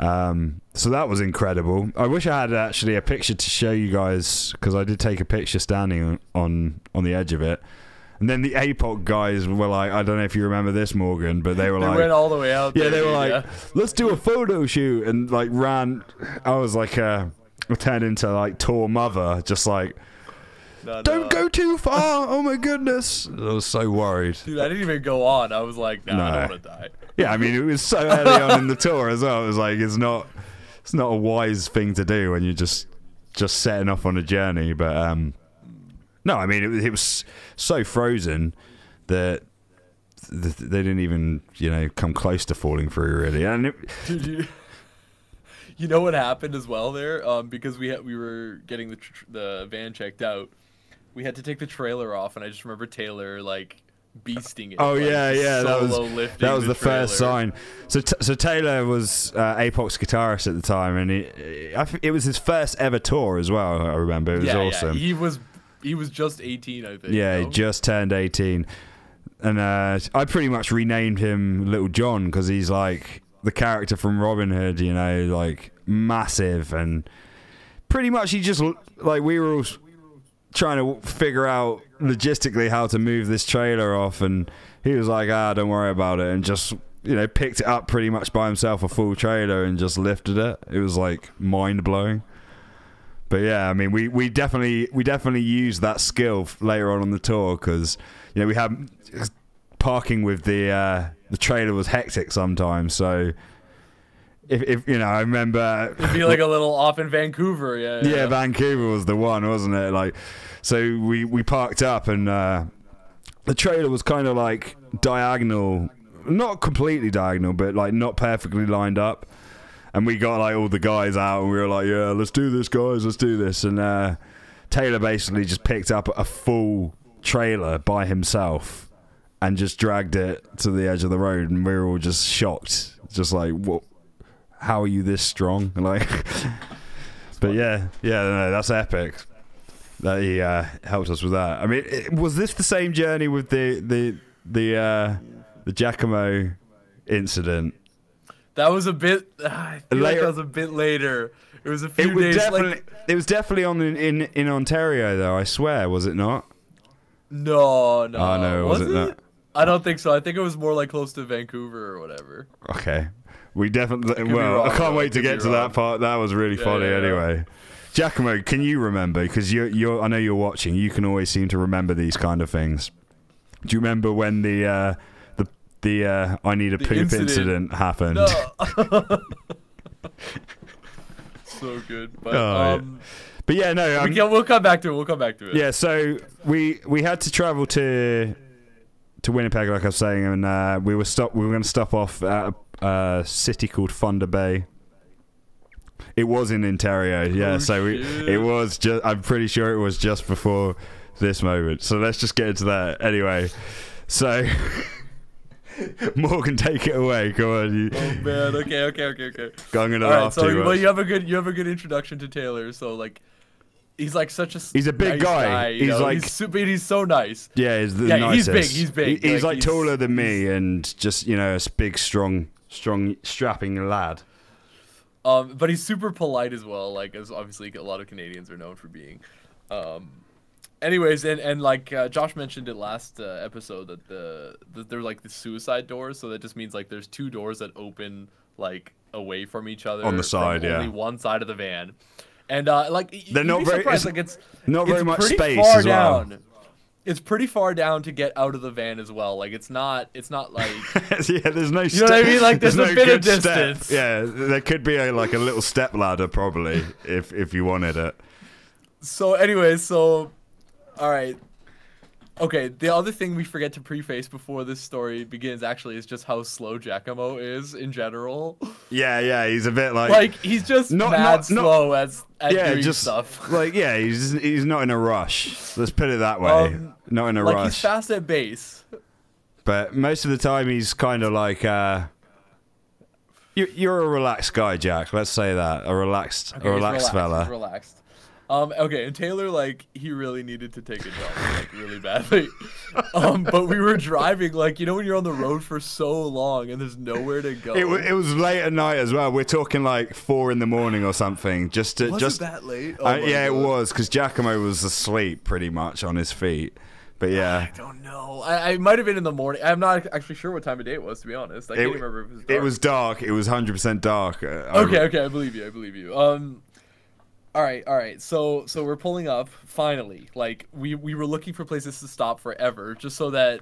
um, so that was incredible. I wish I had actually a picture to show you guys because I did take a picture standing on, on the edge of it. And then the APOC guys were like, I don't know if you remember this, Morgan, but they were They like, went all the way out. yeah, there, they were dude, like, yeah. let's do a photo shoot, and like ran. I was like, uh, turned into like Tor mother, just like, No, don't no. go too far. Oh my goodness, I was so worried. Dude, I didn't even go on. I was like, nah, I don't want to die. Yeah, I mean, it was so early on in the tour as well. It was like, it's not, it's not a wise thing to do when you're just, just setting off on a journey. But um, no, I mean, it, was- it was so frozen that. th- They didn't even, you know, come close to falling through, really. And it, Dude, you, you know what happened as well there? Um, because we had we were getting the tr- the van checked out, we had to take the trailer off, and I just remember Taylor like beasting it. Oh like, yeah, yeah, that was lifting that was the, first sign. So t- so Taylor was uh, Apoc's guitarist at the time, and he, I it was his first ever tour as well. I remember it was yeah, awesome. Yeah, he was he was just 18, I think. Yeah, no? he just turned 18. And uh, I pretty much renamed him Little John because he's like the character from Robin Hood, you know, like massive. And pretty much he just, like, we were all trying to figure out logistically how to move this trailer off. And he was like, ah, don't worry about it. And just, you know, picked it up pretty much by himself, a full trailer, and just lifted it. It was like mind blowing. But yeah, I mean, we, we definitely we definitely used that skill later on on the tour because you know we had parking with the uh, the trailer was hectic sometimes. So if, if you know, I remember It'd be like a little off in Vancouver. Yeah. yeah, Vancouver was the one, wasn't it? Like, so we we parked up and uh, the trailer was kind of like diagonal, not completely diagonal, but like not perfectly lined up. And we got like all the guys out, and we were like, "Yeah, let's do this, guys, let's do this." And uh, Taylor basically just picked up a full trailer by himself and just dragged it to the edge of the road, and we were all just shocked, just like, "What? How are you this strong?" *laughs* Like. But yeah, yeah, no, that's epic. That he uh, helped us with that. I mean, it, was this the same journey with the the the uh, the Giacomo incident? That was a bit. *sighs* I feel like Later- that was a bit later. It was a few It was days. definitely like, it was definitely on in, in in Ontario though. I swear, was it not? no, no. Oh, no, was was it? I don't think so. I think it was more like close to Vancouver or whatever. Okay, we definitely. Well, wrong, I can't wait It to get to wrong. that part. That was really Yeah, funny. yeah, yeah. anyway, Giacomo, can you remember? Because you're you're. I know you're watching. You can always seem to remember these kind of things. Do you remember when the uh, the the uh, I need a The poop incident. incident, happened? No. *laughs* so good, but Oh, yeah. um, But yeah, no. we Um, can, we'll come back to it. We'll come back to it. yeah, so we we had to travel to to Winnipeg, like I was saying, and uh, we were stop. We were going to stop off at a, a city called Thunder Bay. It was in Ontario, yeah. Oh, so we, it was just. I'm pretty sure it was just before this moment. So let's just get into that anyway. So *laughs* Morgan, take it away. Go on. You, Oh man. Okay. Okay. Okay. Okay. I'm gonna All right. laugh So, too well, you have a good you have a good introduction to Taylor. So like, he's like such a he's a big nice guy. you He's know? like- he's super. He's so nice. Yeah, he's the Yeah, he's nicest. big, he's big, He- he's like, like he's- taller than me and just you know a big, strong, strong, strapping lad. Um, but he's super polite as well. Like as obviously a lot of Canadians are known for being. Um, anyways, and and like uh, Josh mentioned it last uh, episode that the that they're like the suicide doors. So that just means like there's two doors that open like away from each other On the side, yeah. Only one side of the van, and uh, like They're not very- it's like it's Not very it's much space far as well. down. It's pretty far down to get out of the van as well. Like it's not it's not like *laughs* yeah, there's no. You know what I mean? Like, there's a bit of good step. distance. Yeah, there could be a, like a little step ladder probably if if you wanted it. So, anyway, so, all right. Okay, the other thing we forget to preface before this story begins actually is just how slow Giacomo is in general. Yeah, yeah, he's a bit like, Like he's just Not- mad not- not- slow as at yeah, doing just stuff. *laughs* like yeah, he's he's not in a rush. Let's put it that way. Um, not in a Like he's rush. fast at base. But most of the time, he's kind of like, uh, you, you're a relaxed guy, Jack. Let's say that. A relaxed, Okay, a relaxed relaxed, fella. Relaxed. Um, okay, and Taylor, like, he really needed to take a dump, like, really badly. Um, but we were driving, like, you know, when you're on the road for so long and there's nowhere to go. It, wa- it was late at night as well. We're talking like four in the morning or something. Just to, was just it that late? Oh Uh, yeah, it was because Giacomo was asleep pretty much on his feet. But yeah, I don't know. I, I might have been in the morning. I'm not actually sure what time of day it was, to be honest. I it, can't remember if it was. it dark. was dark. It was hundred percent dark. Uh, I Okay, re- okay, I believe you. I believe you. Um, all right, all right. So, so we're pulling up finally. Like we we were looking for places to stop forever, just so that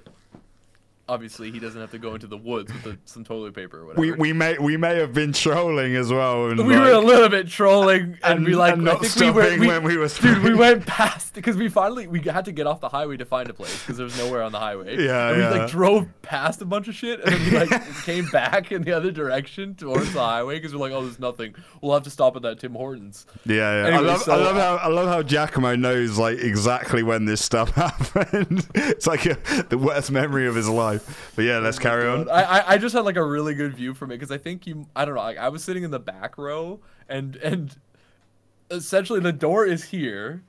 obviously he doesn't have to go into the woods with the, some toilet paper or whatever. We we may we may have been trolling as well. And we like, were a little bit trolling, and, and- we like and I not think we were, we, when we were *laughs* dude. We went past because we finally we had to get off the highway to find a place because there was nowhere on the highway. Yeah, and we like drove past a bunch of shit, and then we like *laughs* came back in the other direction towards the highway because we're like, oh, there's nothing. We'll have to stop at that Tim Hortons. Yeah, yeah. Anyway, I love, I love how I love how Giacomo knows like exactly when this stuff *laughs* happened. it's like a, the worst memory of his life. But yeah, let's oh carry on. I, I just had like a really good view from it because I think you I don't know like I was sitting in the back row and and essentially the door is here.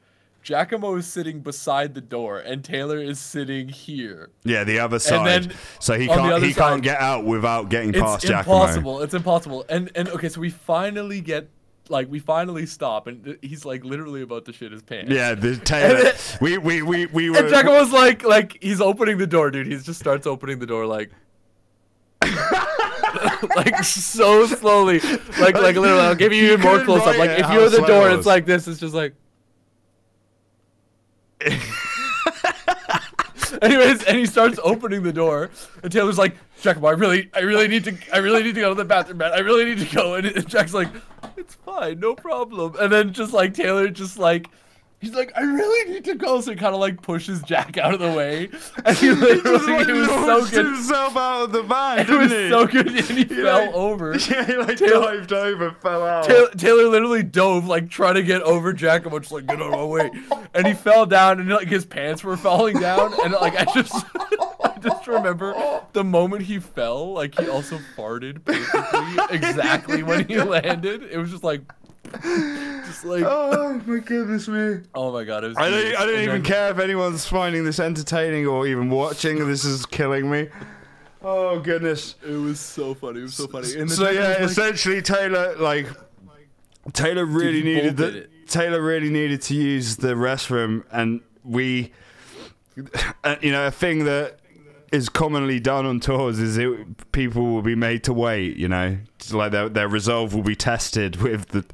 Giacomo is sitting beside the door, and Taylor is sitting here. Yeah, the other side. then so he can't he can't get out without getting past Giacomo. It's impossible. It's impossible. And and okay, so we finally get like we finally stop, and he's like literally about to shit his pants. Yeah, the *laughs* Taylor. we we we we And were. Giacomo's like like he's opening the door, dude. He just starts opening the door like. *laughs* like so slowly, like like literally. I'll give you *laughs* You even more close up. Like if you're the door, it's like this. It's just like. Anyways, and he starts opening the door, and Taylor's like, "Giacomo, I really, I really need to, I really need to go to the bathroom, man. I really need to go." And, and Jack's like, "It's fine, no problem." And then just like Taylor, just like. He's like, I really need to go, so he kind of like pushes Jack out of the way, *laughs* and he literally, he was so good. himself out of the *laughs* van, It was he? so good, and he fell like- over. *laughs* Yeah, he like Taylor- dived over, fell out. Taylor, Taylor literally dove, like trying to get over Giacomo, just like get out of my way, and he fell down, and like his pants were falling down, and like I just, I just remember the moment he fell, like he also farted perfectly, exactly when he landed. It was just like, *laughs* just like, Oh my goodness me! oh my god, it was. I don't. I don't even care if anyone's finding this entertaining or even watching. This is killing me. Oh goodness. It was so funny. It was so funny. And So yeah, like- essentially Taylor like Taylor really he needed the. Taylor really needed to use the restroom, and we, *laughs* uh, you know, a thing that is commonly done on tours is it people will be made to wait. You know, It's like their their resolve will be tested *laughs* with the.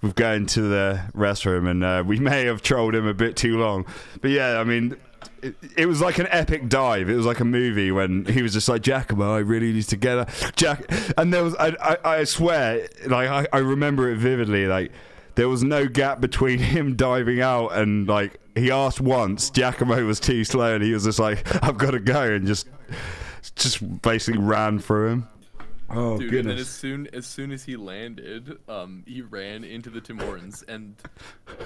With going to the restroom, and uh, we may have trolled him a bit too long, but yeah, I mean, it, it was like an epic dive. It was like a movie when he was just like Giacomo, I really need to get a Jack. And there was, I, I, I swear, like I, I remember it vividly. Like there was no gap between *laughs* him diving out and like he asked once. Giacomo was too slow, and he was just like, "I've got to go," and just just basically ran through him. Oh Dude, and then as goodness! soon as soon as he landed, um, he ran into the Tim Hortons and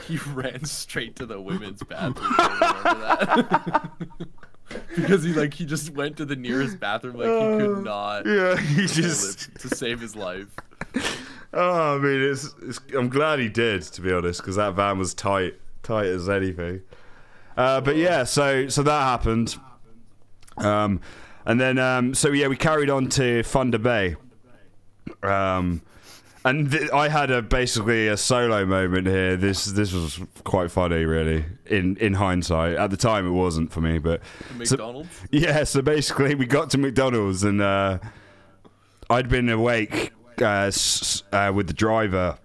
he *laughs* ran straight to the women's bathroom. I remember that. *laughs* *laughs* because he like he just went to the nearest bathroom like he could not Yeah, he just. it to save his life. Oh, I mean, it's, it's. I'm glad he did, to be honest, because that van was tight, tight as anything. Uh, but yeah, so so that happened, um, and then um, so yeah, we carried on to Thunder Bay, um, and th- I had a basically a solo moment here. This this was quite funny, really. In in hindsight, at the time it wasn't for me, but The So- yeah, so basically we got to McDonald's and uh, I'd been awake uh, s- uh, with the driver,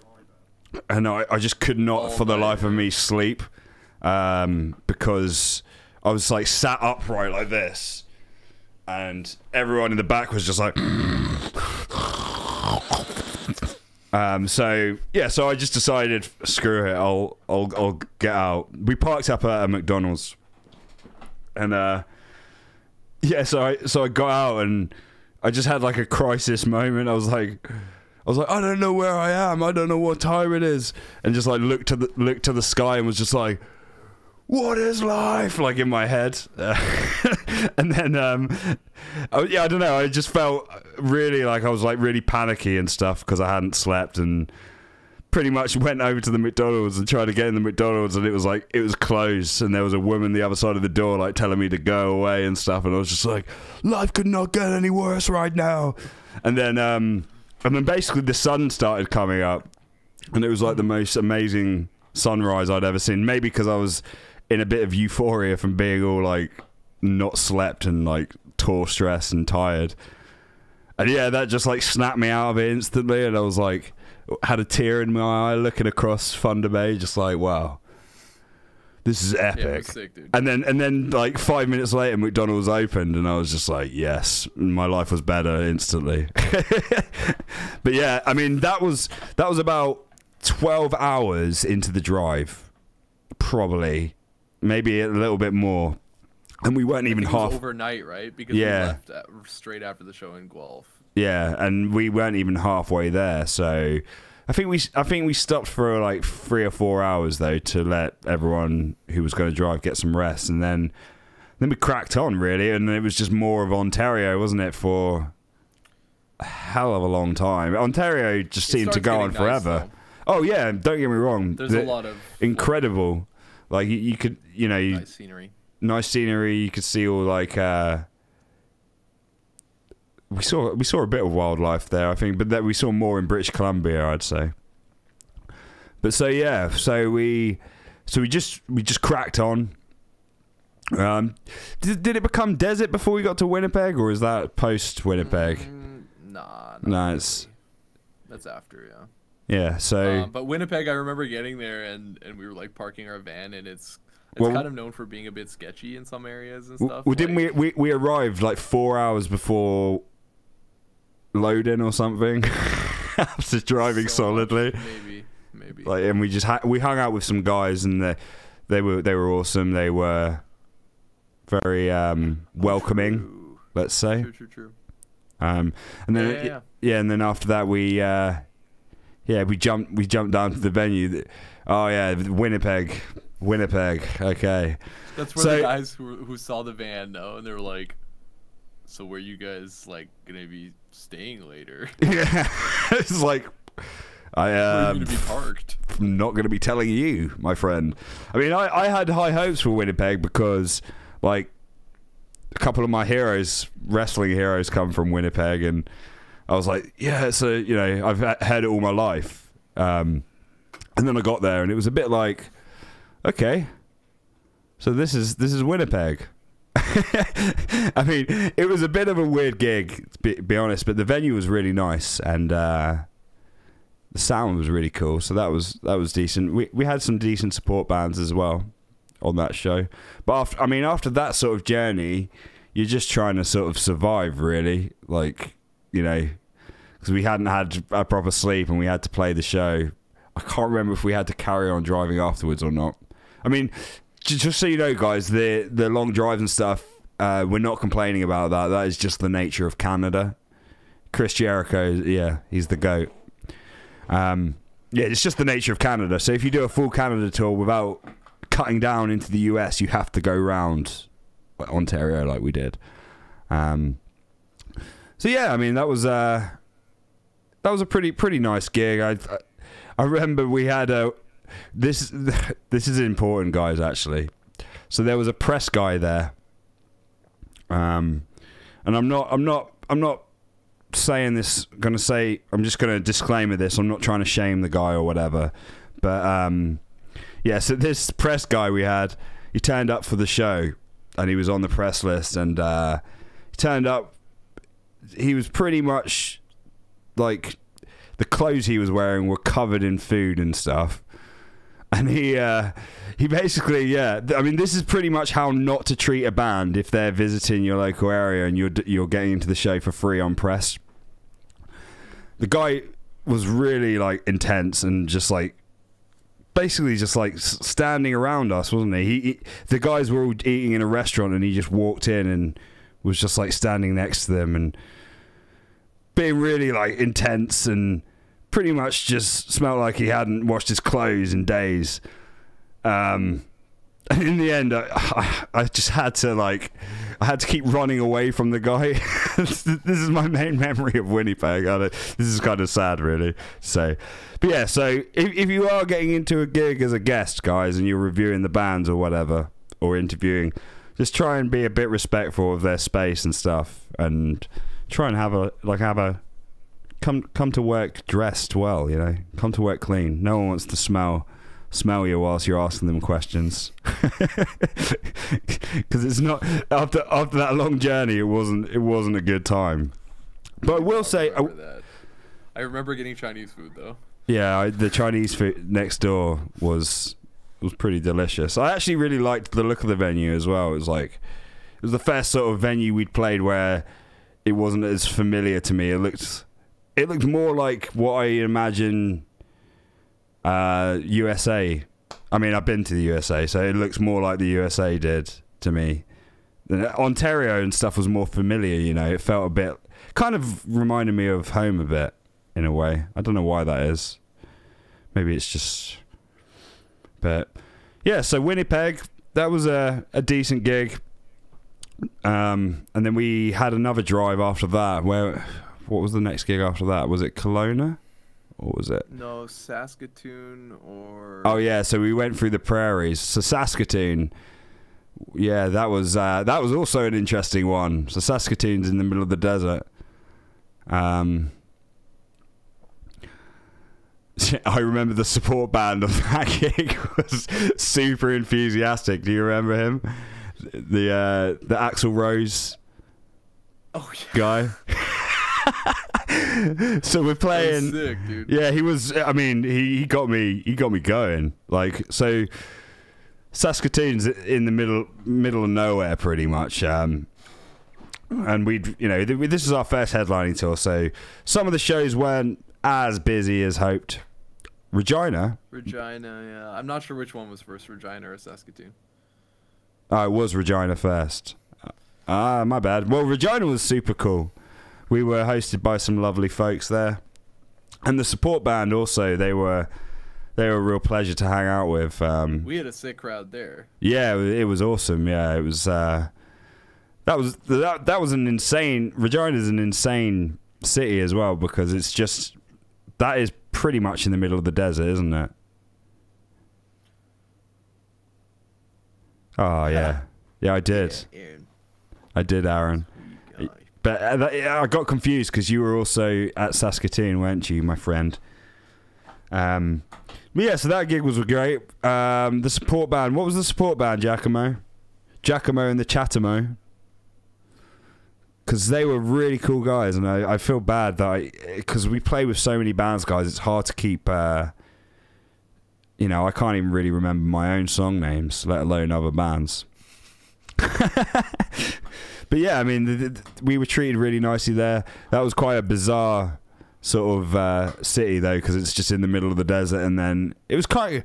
and I, I just could not, All for the life of me, sleep um, because I was like sat upright like this, and everyone in the back was just like. *laughs* Um, so yeah, so I just decided, screw it, I'll I'll I'll get out. We parked up at a McDonald's, and uh, yeah, so I so I got out and I just had like a crisis moment. I was like, I was like, I don't know where I am. I don't know what time it is, and just like looked to the looked to the sky and was just like, what is life? Like in my head, *laughs* and then um, oh, yeah, I don't know. I just felt really like I was like really panicky and stuff because I hadn't slept and pretty much *laughs* went over to the McDonald's and tried to get in the McDonald's and it was like it was closed and there was a woman the other side of the door like telling me to go away and stuff and I was just like life could not get any worse right now and then um and then basically the sun started coming up and it was like the most amazing sunrise I'd ever seen. Maybe because I was in a bit of euphoria from being all like not slept and like tore stressed and tired. And yeah that just like snapped me out of it instantly and I was like had a tear in my eye looking across Thunder Bay, just like, wow, this is Yeah, epic. was sick, dude. and then, and then, like five minutes later, McDonald's opened, and I was just like, yes, my life was better instantly. *laughs* but yeah, I mean, that was that was about twelve hours into the drive, probably, maybe a little bit more, and we weren't even think it was half. overnight, right? Because Yeah. we left straight after the show in Guelph. Yeah, and we weren't even halfway there, so I think we I think we stopped for like three or four hours though to let everyone who was going to drive get some rest, and then then we cracked on really, and it was just more of Ontario, wasn't it, for a hell of a long time. Ontario just It seemed to go on nice, forever. though. oh yeah, don't get me wrong. There's the- a lot of incredible. Like you, you could, you know, you, nice scenery. nice scenery. You could see all like uh, we saw we saw a bit of wildlife there, I think, but that we saw more in British Columbia, I'd say. But so yeah, so we so we just we just cracked on. Um, did, did it become desert before we got to Winnipeg, or is that post Winnipeg? Mm, nah, not No, it's- That's after, yeah. Yeah, so Um, but Winnipeg, I remember getting there and, and we were like parking our van, and it's it's Well- kind of known for being a bit sketchy in some areas and stuff. well, didn't like- we, we we arrived like four hours before loading or something. *laughs* After driving So much, solidly. Maybe, maybe. like and we just ha- we hung out with some guys and they they were they were awesome. They were very um welcoming True, let's say. True, true, true. um and then Yeah, yeah, yeah, and then after that we uh yeah we jumped we jumped down to the venue. Oh yeah winnipeg winnipeg okay. That's where So- the guys who who saw the van know, and they were like, "So where you guys like gonna be staying later? yeah *laughs* it's like i are um gonna be parked?" I'm not going to be telling you, my friend. I mean, I, I had high hopes for Winnipeg because, like, a couple of my heroes, wrestling heroes, come from Winnipeg, and I was like, yeah, so you know, I've heard it all my life. Um, and then I got there, and it was a bit like, okay, so this is this is Winnipeg. *laughs* I mean, it was a bit of a weird gig, to be, be honest, but the venue was really nice, and uh, the sound was really cool. So that was that was decent. We we had some decent support bands as well on that show. But after, I mean, after that sort of journey, you're just trying to sort of survive, really. Like you know, because we hadn't had a proper sleep and we had to play the show. I can't remember if we had to carry on driving afterwards or not. I mean, just so you know, guys, the the long drives and stuff, uh, we're not complaining about that. That is just the nature of Canada. Chris Jericho, yeah, he's the goat. Um, yeah, it's just the nature of Canada. So if you do a full Canada tour without cutting down into the US, you have to go round Ontario like we did. Um, so yeah, I mean that was uh, that was a pretty pretty nice gig. I I, I remember we had a this *laughs* this is important, guys. Actually, so there was a press guy there. Um, and I'm not I'm not I'm not saying this. Going to say I'm just going to disclaimer this. I'm not trying to shame the guy or whatever, but um, yeah. So this press guy we had, he turned up for the show, and he was on the press list, and uh, he turned up. He was pretty much like the clothes he was wearing were covered in food and stuff. *laughs* And he uh, he basically yeah, I mean this is pretty much how not to treat a band if they're visiting your local area and you're you're getting into the show for free on press. The guy was really like intense and just like basically just like standing around us, wasn't he? he? He the guys were all eating in a restaurant and he just walked in and was just like standing next to them and being really like intense and pretty much just smelled like he hadn't washed his clothes in days. Um, and in the end, I, I, I just had to like, I had to keep running away from the guy. *laughs* this is my main memory of Winnipeg. This is kind of sad, really. So, but yeah. So if if you are getting into a gig as a guest, guys, and you're reviewing the bands or whatever, or interviewing, just try and be a bit respectful of their space and stuff, and try and have a like have a come come to work dressed well, you know. Come to work clean. No one wants to smell smell you whilst you're asking them questions. *laughs* Cuz it's not after after that long journey it wasn't it wasn't a good time. But I will say I remember uh, that. I remember getting Chinese food though. yeah, I, the Chinese food next door was was pretty delicious. I actually really liked the look of the venue as well. It was like it was the first sort of venue we'd played where it wasn't as familiar to me. It looked it looked more like what I imagine uh, USA. I mean, I've been to the USA, so it looks more like the USA did to me. Ontario and stuff was more familiar, you know. It felt a bit, kind of reminded me of home a bit in a way. I don't know why that is. Maybe it's just. But yeah, so Winnipeg, that was a, a decent gig. Um, and then we had another drive after that. Where, what was the next gig after that? Was it Kelowna, or was it? No, Saskatoon or Oh yeah, so we went through the prairies. So Saskatoon, yeah, that was uh, that was also an interesting one. So Saskatoon's in the middle of the desert. Um, *laughs* I remember the support band of that *laughs* gig was super enthusiastic. Do you remember him? The uh, the Axl Rose Oh yeah. guy. *laughs* *laughs* so we're playing. sick, dude. Yeah, he was. I mean, he, he got me. He got me going. Like so, Saskatoon's in the middle middle of nowhere, pretty much. Um, and we'd you know, th- this is our first headlining tour, so some of the shows weren't as busy as hoped. Regina, Regina, yeah. I'm not sure which one was first, Regina or Saskatoon. oh, it was Regina first. Ah, my bad. Well, Regina was super cool. We were hosted by some lovely folks there, and the support band also. They were they were a real pleasure to hang out with. Um, We had a sick crowd there. Yeah, it was awesome. Yeah, it was. Uh, that was that. That was an insane. Regina's an insane city as well because it's just that is pretty much in the middle of the desert, isn't it? Oh yeah, yeah. I did. Aaron, I did, Aaron. But uh, I got confused because you were also at Saskatoon, weren't you, my friend? Um, but yeah, so that gig was great. Um, the support band. What was the support band, Giacomo? Giacomo and the Chatamo. Because they were really cool guys, and I, I feel bad that I because we play with so many bands, guys. It's hard to keep. Uh, you know, I can't even really remember my own song names, let alone other bands. *laughs* But yeah, I mean, th th we were treated really nicely there. That was quite a bizarre sort of uh, city, though, because it's just in the middle of the desert, and then it was kind of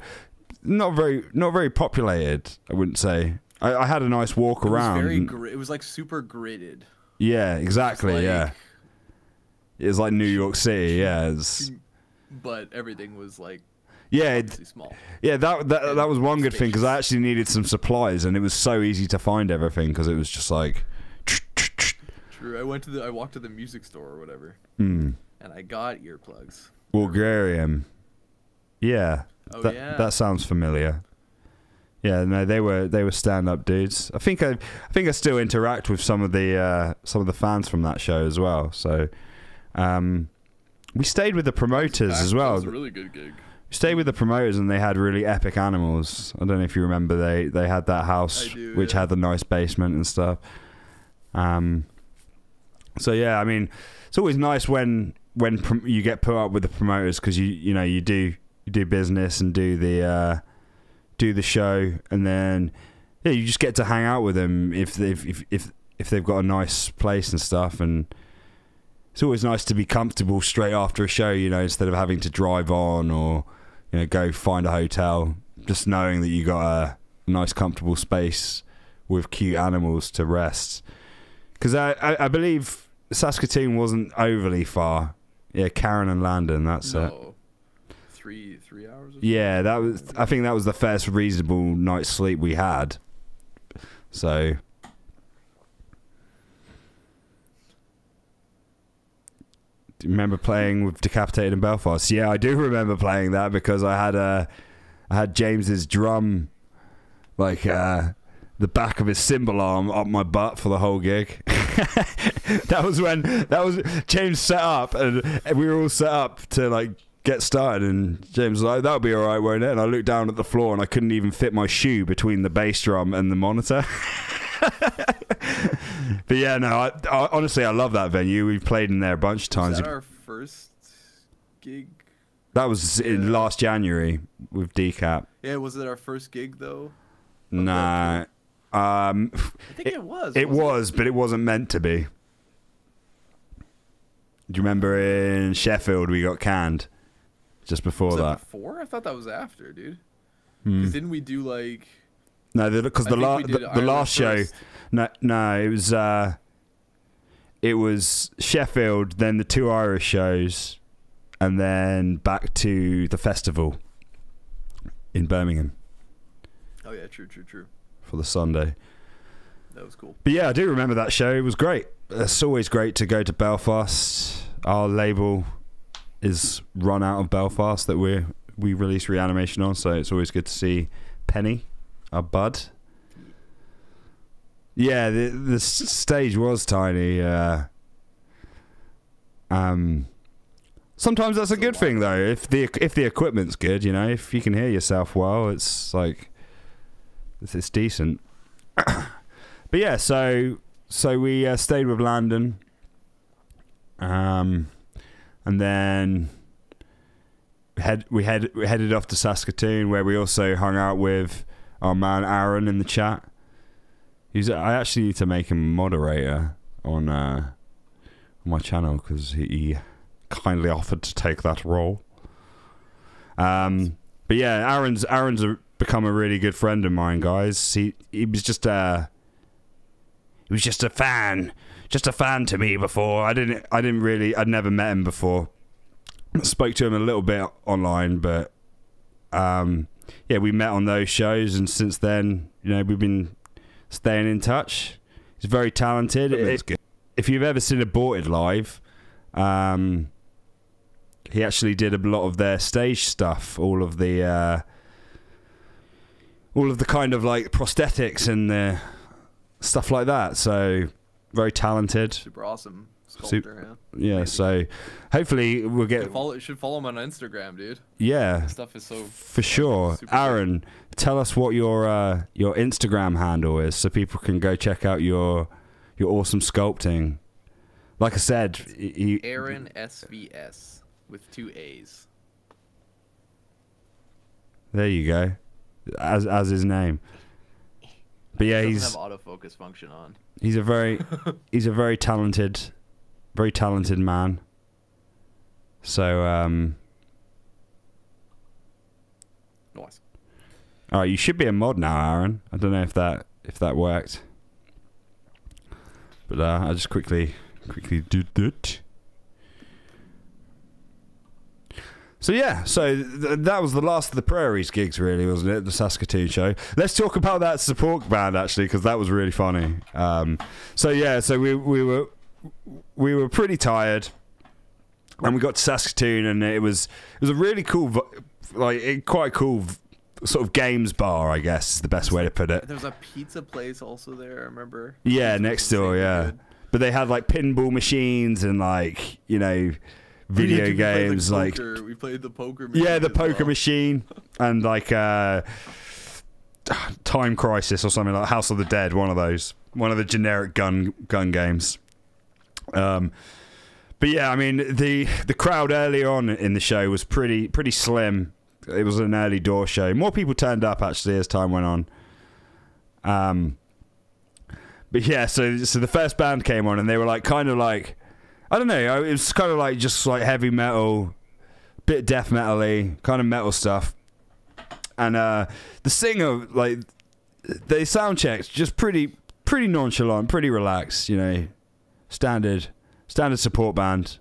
not very not very populated. I wouldn't say. I, I had a nice walk It was around. very and- gri- it was like super gridded. yeah, exactly. like- yeah, was like New York City. Yeah, it's, *laughs* But everything was like yeah, it, small. yeah. That that that was one good thing because I actually needed some supplies, and it was so easy to find everything because it was just like. True. I went to the I walked to the music store or whatever, Mm. and I got earplugs. Bulgarian. Yeah. Oh that, yeah. that sounds familiar. Yeah, no, they were they were stand up dudes. I think I, I think I still interact with some of the uh, some of the fans from that show as well. So, um, we stayed with the promoters as That well. was a really good gig. We stayed with the promoters and they had really epic animals. I don't know if you remember they they had that house do, which yeah. had the nice basement and stuff. Um, so yeah, I mean, it's always nice when when prom- you get put up with the promoters because you you know you do you do business and do the uh, do the show and then yeah you just get to hang out with them if they've if if if they've got a nice place and stuff and it's always nice to be comfortable straight after a show you know instead of having to drive on or you know go find a hotel just knowing that you got a nice comfortable space with cute animals to rest because I, I I believe Saskatoon wasn't overly far yeah Karen and Landon that's it No. Three three hours. Or yeah, that was. I think that was the first reasonable night's sleep we had. So. Remember playing with Decapitated in Belfast? Yeah, I do remember playing that because I had uh, I had James's drum, like uh, the back of his cymbal arm up my butt for the whole gig. *laughs* that was when that was James set up and, we were all set up to like get started and James was like that'll be all right won't it and I looked down at the floor and I couldn't even fit my shoe between the bass drum and the monitor *laughs* *laughs* but yeah no I, I honestly I love that venue we've played in there a bunch of Was times that our first gig? that was in last January with decap Yeah, was it our first gig though? nah um I think it, was. It was, but it wasn't meant to be. Do you remember in Sheffield we got canned just before Was that that? before? I thought that was after, dude. Hmm. didn't we do like? No, because the, la- the, the last show. No, no, it was uh, it was Sheffield, then the two Irish shows, and then back to the festival in Birmingham Oh yeah, true, true, true. for the Sunday. That was cool. But yeah, I do remember that show. It was great. It's always great to go to Belfast. Our label is run out of Belfast that we we release reanimation on, so it's always good to see Penny, our bud. Yeah, the the stage was tiny. Uh, um, sometimes that's a good thing though. If the if the equipment's good, you know, if you can hear yourself well, it's like it's, it's decent. *coughs* But yeah, so so we uh, stayed with Landon, um, and then head we head we headed off to Saskatoon, where we also hung out with our man Aaron in the chat. He's I actually need to make him a moderator on uh, my channel because he kindly offered to take that role. Um, but yeah, Aaron's Aaron's a, become a really good friend of mine, guys. He he was just uh he was just a fan, just a fan to me before. I didn't I didn't really I'd never met him before. Spoke to him a little bit online, but um yeah, we met on those shows and since then, you know, we've been staying in touch. He's very talented. That's It- if you've ever seen Aborted live, um he actually did a lot of their stage stuff, all of the uh all of the kind of like prosthetics and the stuff like that. So very talented. Super awesome Sculptor. yeah. Yeah. Maybe. So hopefully we'll You get should follow, should follow him on Instagram, dude. yeah His stuff is so for sure. Aaron, tell us what your uh, your Instagram handle is so people can go check out your your awesome sculpting. Like I said, he, Aaron SVS with two A's. there you go, as as his name. But yeah, Doesn't he's have autofocus function on. he's a very *laughs* he's a very talented very talented man so um Nice. All right, you should be a mod now, Aaron. I don't know if that if that worked, but uh, I just quickly quickly did that. So yeah, so th- that was the last of the Prairies gigs, really, wasn't it? The Saskatoon show. Let's talk about that support band actually, because that was really funny. Um, so yeah, so we we were we were pretty tired, and we got to Saskatoon, and it was it was a really cool, like it, quite cool sort of games bar, I guess is the best way to put it. There was a pizza place also there. I remember. Yeah, next door, yeah. good. But they had like pinball machines and like you know video had to- we games like poker- we played the poker. machine yeah the poker well. machine and like uh *sighs* time crisis or something like house of the dead one of those one of the generic gun gun games um but yeah i mean the the crowd early on in the show was pretty pretty slim. It was an early door show. More people turned up actually as time went on. Um but yeah so so the first band came on and they were like kind of like i don't know it was kind of like just like heavy metal bit death metal-y, kind of metal stuff. And uh, the singer, like, they sound checked just pretty, pretty nonchalant, pretty relaxed, you know, standard, standard support band.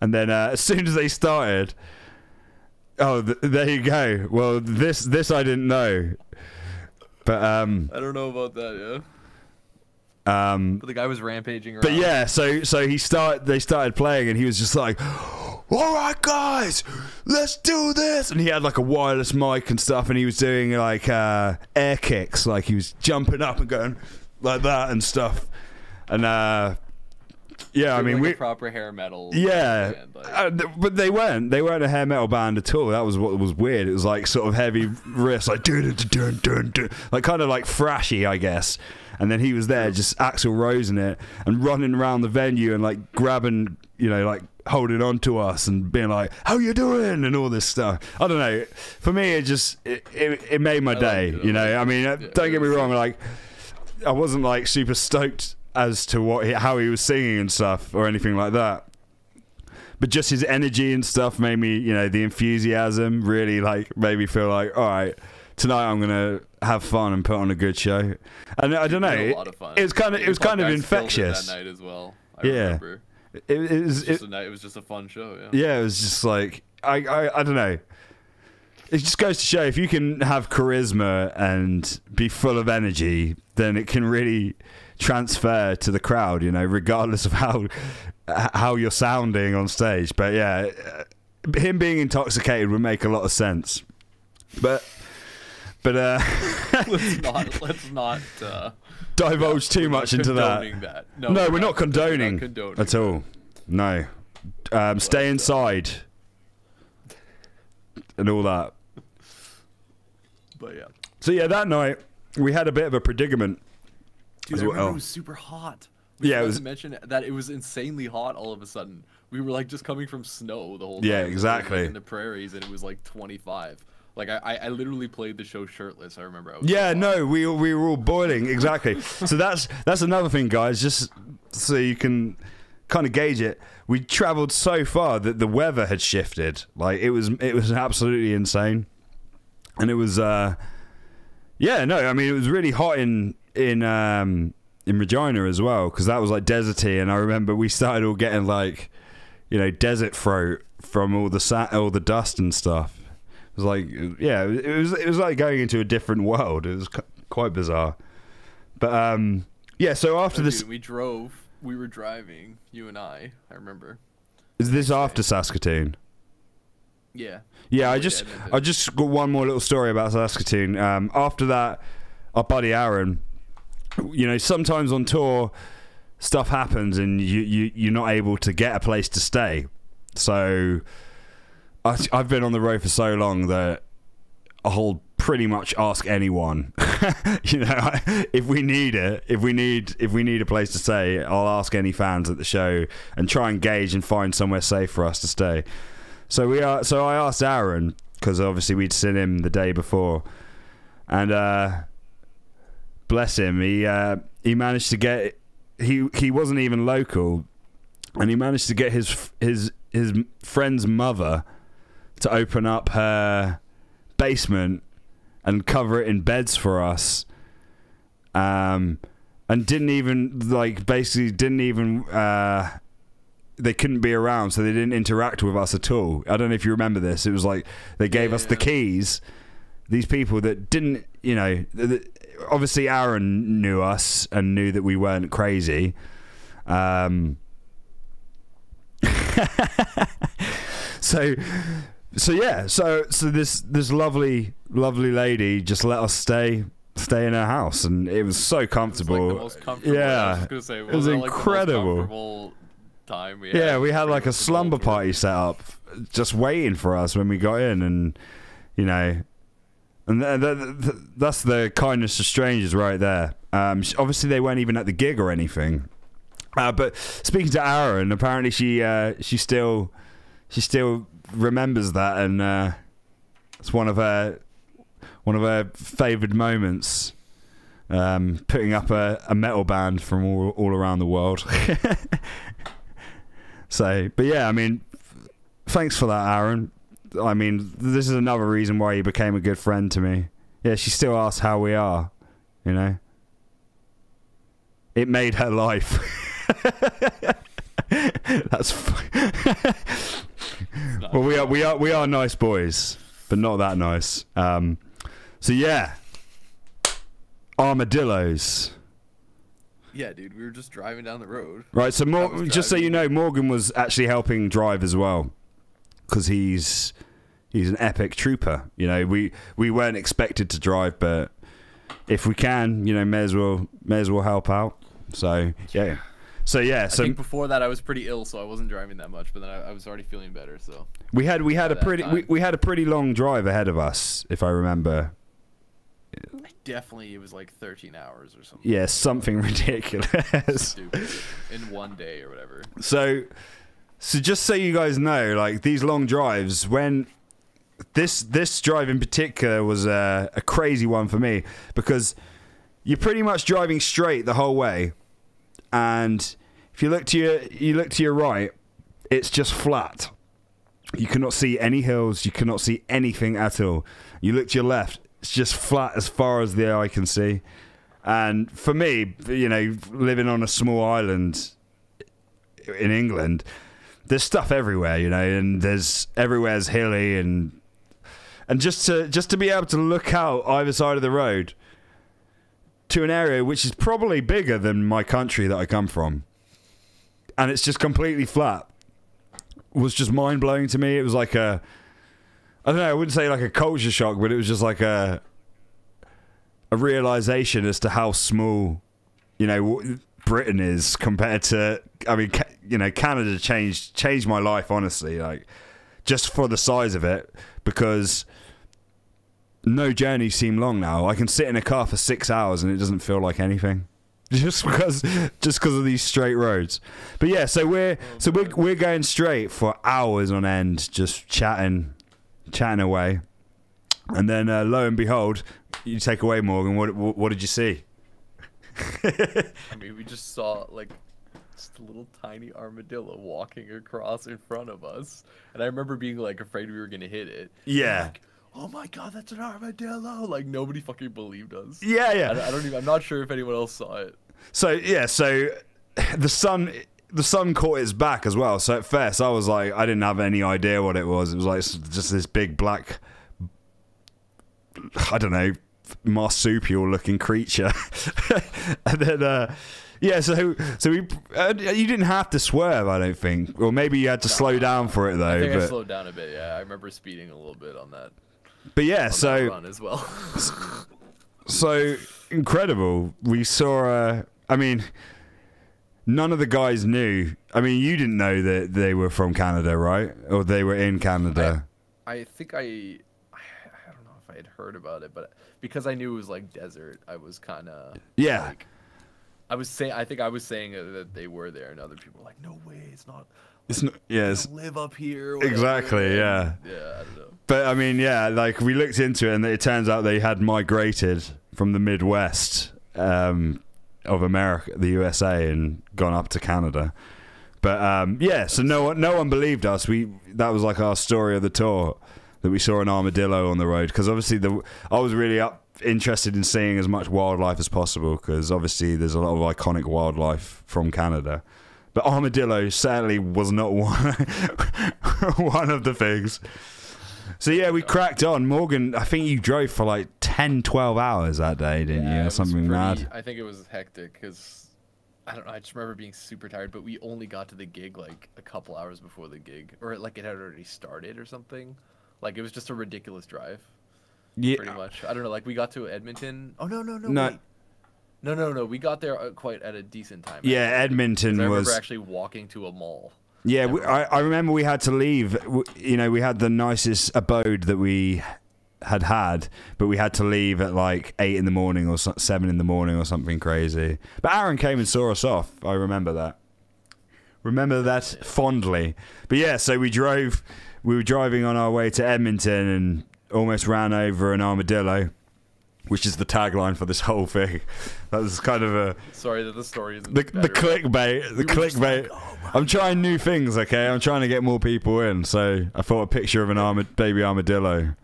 And then uh, *laughs* as soon as they started, oh, th- there you go. Well, this, this I didn't know, but um, I don't know about that. Yeah. um, But the guy was rampaging around. But yeah, so so he start they started playing and he was just like, "All right, guys, let's do this." And he had like a wireless mic and stuff, and he was doing like uh, air kicks, like he was jumping up and going like that and stuff. And uh, yeah, I mean, like we proper hair metal. yeah, band, like- uh, th- but they weren't. They weren't a hair metal band at all. That was what was weird. It was like sort of heavy riffs, like dun dun dun dun like kind of like thrashy, I guess. And then he was there, just Axl Rose in it, and running around the venue and like grabbing, you know, like holding on to us and being like, "How you doing?" and all this stuff. I don't know. For me, it just it it, it made my liked day. it, I you know, I mean, uh, Yeah, don't get me wrong. Like, I wasn't like super stoked as to what he, how he was singing and stuff or anything like that. But just his energy and stuff made me, you know, the enthusiasm really like made me feel like, all right, tonight I'm gonna have fun and put on a good show. And I don't know, it, a lot of fun. it was kind of it was kind of Guys killed it infectious. That night as well. I Yeah. remember. It, it was, It was, just a night, it was just a fun show. Yeah. yeah, it was just like I, I I don't know. It just goes to show if you can have charisma and be full of energy, then it can really transfer to the crowd. You know, regardless of how how you're sounding on stage. But yeah, uh, him being intoxicated would make a lot of sense. But but uh, *laughs* let's *laughs* not. Let's not. Uh, divulge too much into that. that. No, we're, not condoning, condoning at all. No, um, stay inside and all that. But yeah. So yeah, that night we had a bit of a predicament. Dude, I remember well. it was super hot. We Yeah, it was- mention that it was insanely hot all of a sudden. We were like just coming from snow the whole time. Yeah, We exactly. In the prairies, and it was like 25. Like I, I- literally played the show shirtless. I remember. I Yeah, so no, we we were all boiling exactly. *laughs* so that's that's another thing, guys. Just so you can kind of gauge it. We travelled so far that the weather had shifted. Like it was it was absolutely insane, and it was uh, yeah, no, I mean it was really hot in in um in Regina as well because that was like deserty, and I remember we started all getting like you know desert throat from all the sa- all the dust and stuff. It was like, yeah, it was it was like going into a different world. It was quite bizarre. But um, yeah. So after this, we drove. We were driving. You and I. I remember. is this after Saskatoon? Yeah. Yeah, I just Edmonton. I just got one more little story about Saskatoon. Um, after that, our buddy Aaron, you know, sometimes on tour, stuff happens and you you you're not able to get a place to stay. So I, I've been on the road for so long that I'll pretty much ask anyone. *laughs* you know, *laughs* if we need it, if we need if we need a place to stay, I'll ask any fans at the show and try and gauge and find somewhere safe for us to stay. So we are. So I asked Aaron because obviously we'd seen him the day before, and uh, bless him, he uh, he managed to get. He he wasn't even local, and he managed to get his his his friend's mother to open up her basement and cover it in beds for us. Um, and didn't even like basically didn't even uh, they couldn't be around, so they didn't interact with us at all. I don't know if you remember this. It was like they gave us the keys. These people that didn't, you know, obviously Aaron knew us and knew that we weren't crazy. Um, *laughs* so, so yeah, so so this this lovely lovely lady just let us stay stay in her house, and it was so It's comfortable. like comfortable. Yeah, was just gonna it was that, like, incredible. time we Yeah, had? we had like a slumber party set up, just waiting for us when we got in, and you know, and th- th- th- that's the kindness of strangers right there. Um, obviously, they weren't even at the gig or anything. Uh, but speaking to Aaron, apparently she uh, she still she still remembers that, and uh, it's one of her one of her favoured moments. Um, putting up a, a metal band from all, all around the world. *laughs* So, but yeah, I mean, thanks for that, Aaron. I mean, this is another reason why you became a good friend to me. Yeah, she still asks how we are, you know. It made her life. *laughs* That's f- well, we are we are we are nice boys, but not that nice. Um, so yeah, armadillos. Yeah, dude, we were just driving down the road. Right, so Mor- just so you know, Morgan was actually helping drive as well, because he's he's an epic trooper. You know, we we weren't expected to drive, but if we can, you know, may as well may as well help out. So yeah, so yeah, so I think before that I was pretty ill, so I wasn't driving that much. But then I, I was already feeling better. So we had we had a by pretty we, we had a pretty long drive ahead of us, if I remember. definitely it was like 13 hours or something. Yeah, something ridiculous. Stupid *laughs* in one day or whatever. So, so just so you guys know, like these long drives, when this this drive in particular was a, a crazy one for me because you're pretty much driving straight the whole way, and if you look to your you look to your right, it's just flat. You cannot see any hills. You cannot see anything at all. You look to your left, it's just flat as far as the eye can see. And for me, you know, living on a small island in England, there's stuff everywhere, you know, and there's everywhere's hilly and and just to just to be able to look out either side of the road to an area which is probably bigger than my country that I come from, and it's just completely flat, was just mind blowing to me. It was like a I don't know, I wouldn't say like a culture shock, but it was just like a a realization as to how small, you know, Britain is compared to. I mean, you know, Canada changed changed my life honestly, like just for the size of it, because no journeys seem long now. I can sit in a car for six hours and it doesn't feel like anything. *laughs* Just because, just because of these straight roads, but yeah. So we're so we're we're going straight for hours on end, just chatting, chatting away, and then uh, lo and behold, you take away Morgan. What what, what did you see? *laughs* I mean, we just saw like just a little tiny armadillo walking across in front of us, and I remember being like afraid we were gonna hit it. Yeah, Oh my god, that's an armadillo! Like nobody fucking believed us. yeah, yeah. I don't even. I'm not sure if anyone else saw it. So yeah, so *laughs* the sun the sun caught its back as well. So at first I was like, I didn't have any idea what it was. It was like just this big black, I don't know, marsupial looking creature. *laughs* and then uh, yeah, so so we uh, you didn't have to swerve, I don't think, or maybe you had to slow down for it though. I think I slowed down a bit. Yeah, I remember speeding a little bit on that. but yeah, that so run as well. *laughs* so incredible. We saw. Uh, I mean, none of the guys knew. I mean, you didn't know that they were from Canada, right? Or they were in Canada. I think I, I, I don't know if I had heard about it, but because I knew it was like desert, I was kind of Yeah. Like, I was saying, I think I was saying that they were there, and other people were like, "No way, it's not. It's not. Yeah. It's, live up here." whatever," Exactly, yeah. Yeah, I don't know. but I mean, yeah. Like we looked into it, and it turns out they had migrated from the Midwest um, of America, the USA, and gone up to Canada. But um, yeah, so no one, no one believed us. We that was like our story of the tour. that we saw an armadillo on the road because obviously the I was really up interested in seeing as much wildlife as possible because obviously there's a lot of iconic wildlife from Canada. But armadillo sadly was not one *laughs* one of the things. So yeah, we cracked on. Morgan, I think you drove for like 10, 12 hours that day, didn't Yeah, you? Or something pretty- mad. I think it was hectic because I don't know. I just remember being super tired, but we only got to the gig like a couple hours before the gig, or like it had already started or something. Like it was just a ridiculous drive, Yeah, pretty much. I don't know. Like we got to Edmonton. Oh no no no No. wait. No no no. We got there uh, quite at a decent time. yeah. actually, 'cause Edmonton I remember was actually walking to a mall. Yeah, we, I, I remember we had to leave. W- You know, we had the nicest abode that we had had, but we had to leave at like eight in the morning or so, seven in the morning or something crazy. But Aaron came and saw us off. I remember that. Remember that fondly. But yeah, so we drove. We were driving on our way to Edmonton and almost ran over an armadillo, which is the tagline for this whole thing. *laughs* That was kind of a Sorry that the story isn't the, the clickbait, the clickbait. I'm trying new things, okay? I'm trying to get more people in. So I thought a picture of an armad- baby armadillo,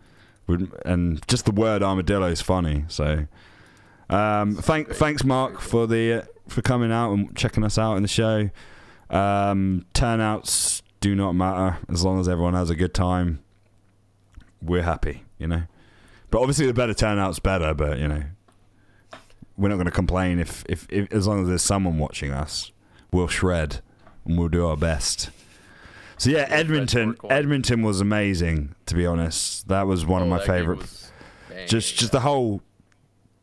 would, and just the word armadillo is funny. So, um, thank, thanks, Mark, for the uh, for coming out and checking us out in the show. Um, turnouts do not matter as long as everyone has a good time. We're happy, you know. But obviously, the better turnout's better. But you know, we're not going to complain if, if, if as long as there's someone watching us, we'll shred and we'll do our best. So yeah, Edmonton. Edmonton was amazing. To be honest, that was one of Oh, my favorite. Just just the whole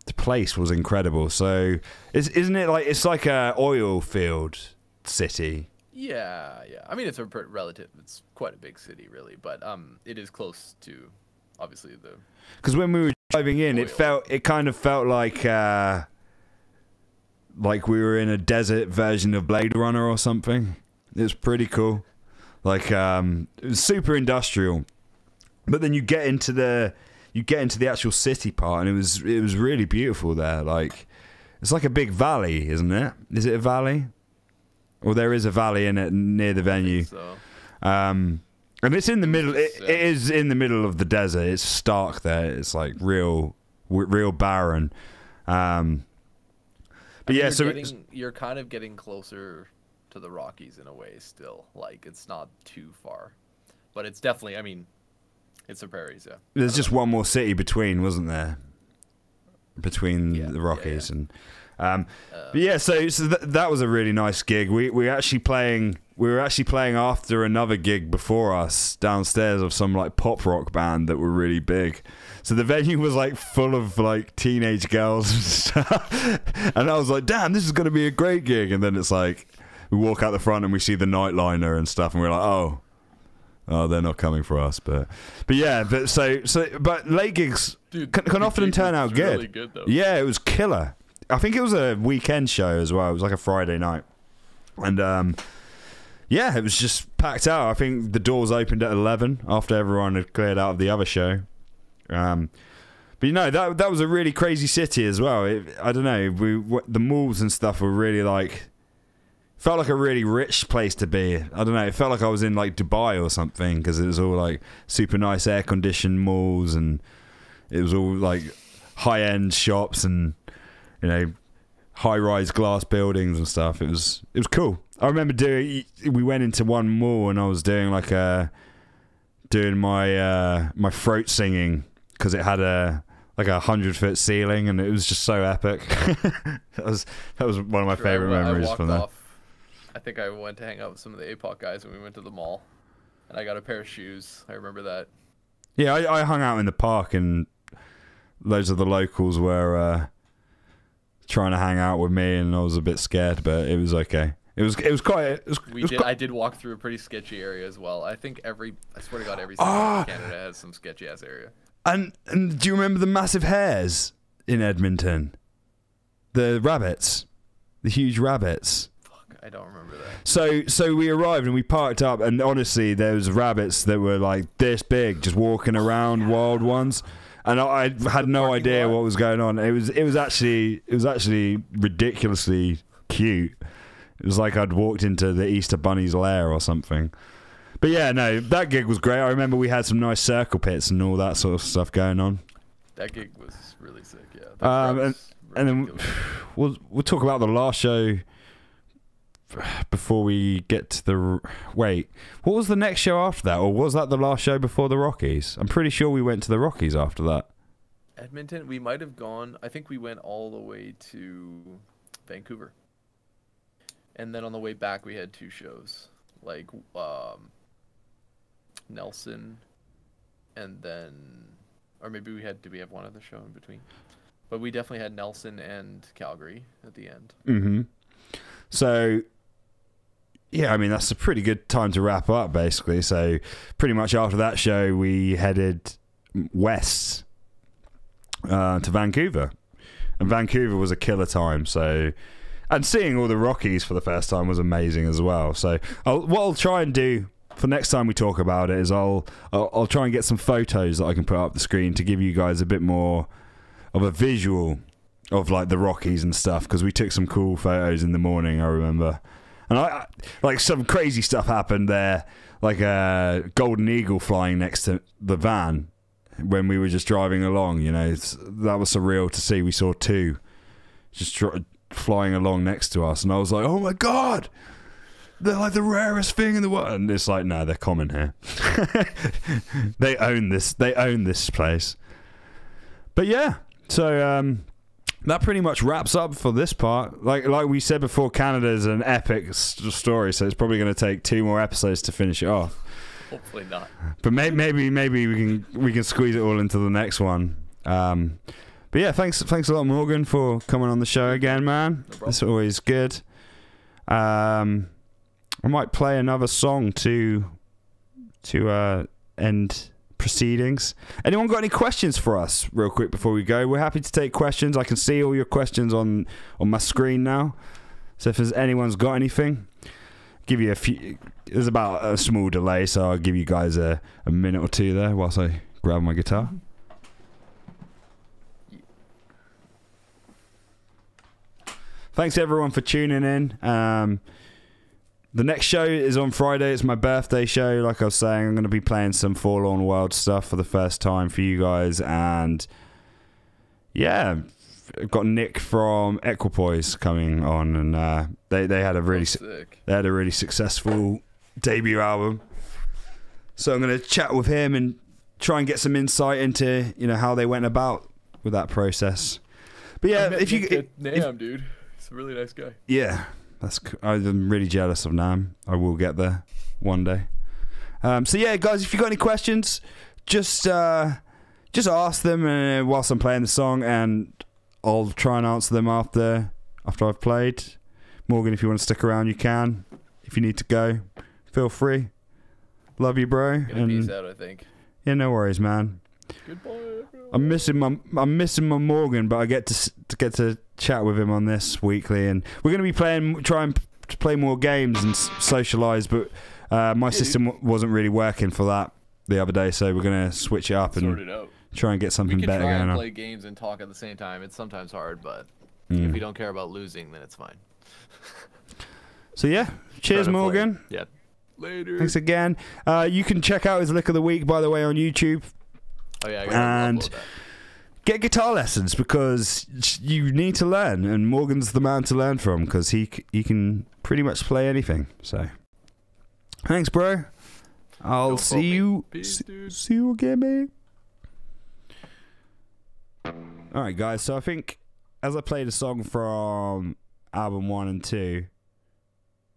the place was incredible. So is, isn't it like it's like a oil field city? Yeah, yeah. I mean, it's a relative. It's quite a big city, really, but um, it is close to, obviously the. Because when we were driving in, it felt it kind of felt like uh, like we were in a desert version of Blade Runner or something. It was pretty cool. Like um, it was super industrial, but then you get into the you get into the actual city part, and it was it was really beautiful there. Like it's like a big valley, isn't it? Is it a valley? Or there is a valley in it near the venue. So Um, and it's in the middle. It, Yeah. it is in the middle of the desert. It's stark there. It's like real, real barren. Um, but yeah, you're so getting, you're kind of getting closer to the Rockies in a way. Still, like it's not too far, but it's definitely. I mean, it's the prairies. Yeah. there's just one more city between, wasn't there? Between Yeah, the Rockies yeah. and. Um, Uh, but yeah, so so th- that was a really nice gig. We we were actually playing. We were actually playing after another gig before us downstairs of some like pop rock band that were really big. So the venue was like full of like teenage girls *laughs* and stuff. And I was like, damn, this is going to be a great gig. And then it's like, we walk out the front and we see the nightliner and stuff, and we're like, oh, oh, they're not coming for us. But but yeah, but so so but late gigs Dude, can, can often turn out good. really good. Yeah, it was killer. I think it was a weekend show as well. It was like a Friday night, and um, yeah, it was just packed out. I think the doors opened at eleven after everyone had cleared out of the other show. Um, but you know that that was a really crazy city as well. It, I don't know. We the malls and stuff were really like felt like a really rich place to be. I don't know. It felt like I was in like Dubai or something because it was all like super nice air conditioned malls and it was all like high end shops and you know high rise glass buildings and stuff. It was it was cool. I remember doing. We went into one mall and I was doing like a doing my uh, my throat singing because it had a like a hundred foot ceiling and it was just so epic. *laughs* that was that was one of my Sure, favorite I memories walked from that. off- I think I went to hang out with some of the APOC guys and we went to the mall, and I got a pair of shoes. I remember that. Yeah, I, I hung out in the park and loads of the locals were uh, trying to hang out with me, and I was a bit scared, but it was okay. It was it was quite. It was, We it was did. quite- I did walk through a pretty sketchy area as well. I think every. I swear to God, every city Ah! in Canada has some sketchy ass area. and and do you remember the massive hares in Edmonton? The rabbits, the huge rabbits. Fuck, I don't remember that. So so we arrived and we parked up, and honestly, there was rabbits that were like this big, just walking around, wild ones. And I, I had no idea what was going on. It was it was actually it was actually ridiculously cute. It was like I'd walked into the Easter Bunny's lair or something. But yeah, no, that gig was great. I remember we had some nice circle pits and all that sort of stuff going on. That gig was really sick. Yeah. Um, and- and then- *sighs* We'll we'll talk about the last show *sighs* before we get to the wait. What was the next show after that, or was that the last show before the Rockies? I'm pretty sure we went to the Rockies after that. Edmonton, we might have gone. I think we went all the way to Vancouver, and then on the way back we had two shows, like um, Nelson, and then, or maybe we had. Did we have one other show in between? But we definitely had Nelson and Calgary at the end. Mm-hmm. So, yeah, I mean that's a pretty good time to wrap up, basically. So, pretty much after that show, we headed west uh, to Vancouver, and Vancouver was a killer time. So, and seeing all the Rockies for the first time was amazing as well. So, I'll, what I'll try and do for next time we talk about it is I'll, I'll I'll try and get some photos that I can put up the screen to give you guys a bit more of a visual of like the Rockies and stuff because we took some cool photos in the morning. I remember, and I I- like some crazy stuff happened there, like a golden eagle flying next to the van when we were just driving along. You know, that was surreal to see. We saw two just dr- flying along next to us, and I was like, "Oh my god!" They're like the rarest thing in the world, and it's like, no, they're common here. *laughs* they own this. They own this place. But yeah, so um, that pretty much wraps up for this part. Like like we said before, Canada is an epic story, so it's probably going to take two more episodes to finish it off. Hopefully not. But may- maybe maybe we can we can squeeze it all into the next one. Um, but yeah, thanks thanks a lot, Morgan, for coming on the show again, man. problem. it's always good. Um, I might play another song to to uh, end proceedings. Anyone got any questions for us, real quick, before we go? We're happy to take questions. I can see all your questions on on my screen now. So if there's anyone's got anything, give you a few. There's about a small delay, so I'll give you guys a, a minute or two there whilst I grab my guitar. Thanks everyone for tuning in. Um, the next show is on Friday. It's my birthday show. Like I was saying, I'm going to be playing some Forlorn World stuff for the first time for you guys, and yeah, I've got Nick from Equipoise coming on, and uh, they they had a really they had a really successful debut album. So I'm going to chat with him and try and get some insight into you know how they went about with that process. But yeah, if you if- Nam, dude, he's a really nice guy. yeah, that's I'm really jealous of Nam. I will get there one day. Um, so yeah, guys, if you got any questions, just uh, just ask them uh, whilst I'm playing the song, and I'll try and answer them after after I've played. Morgan, if you want to stick around, you can. If you need to go, feel free. Love you, bro. Gonna peace And out, I think. yeah, no worries, man. Goodbye. everyone. I'm missing my I'm missing my Morgan, but I get to to get to chat with him on this weekly, and we're going to be playing trying to play more games and s- socialize. But uh, my system w- wasn't really working for that the other day, so we're going to switch it up Sort and it try and get something We something can better try going and on. play games and talk at the same time. It's sometimes hard, but Mm. if you don't care about losing, then it's fine. So yeah, cheers, Try play. Morgan. Yeah. Later. Thanks again. Uh, you can check out his lick of the week, by the way, on YouTube. Oh yeah, And- Get guitar lessons because you need to learn, and Morgan's the man to learn from because he he can pretty much play anything. So, thanks, bro. I'll Don't see you. Peace, see, see you again, mate. All right, guys. So I think as I played a song from album one and two,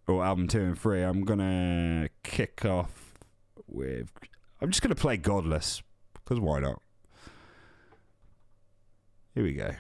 or album two and three, I'm gonna kick off with. I'm just gonna play "Godless" because why not? Here we go.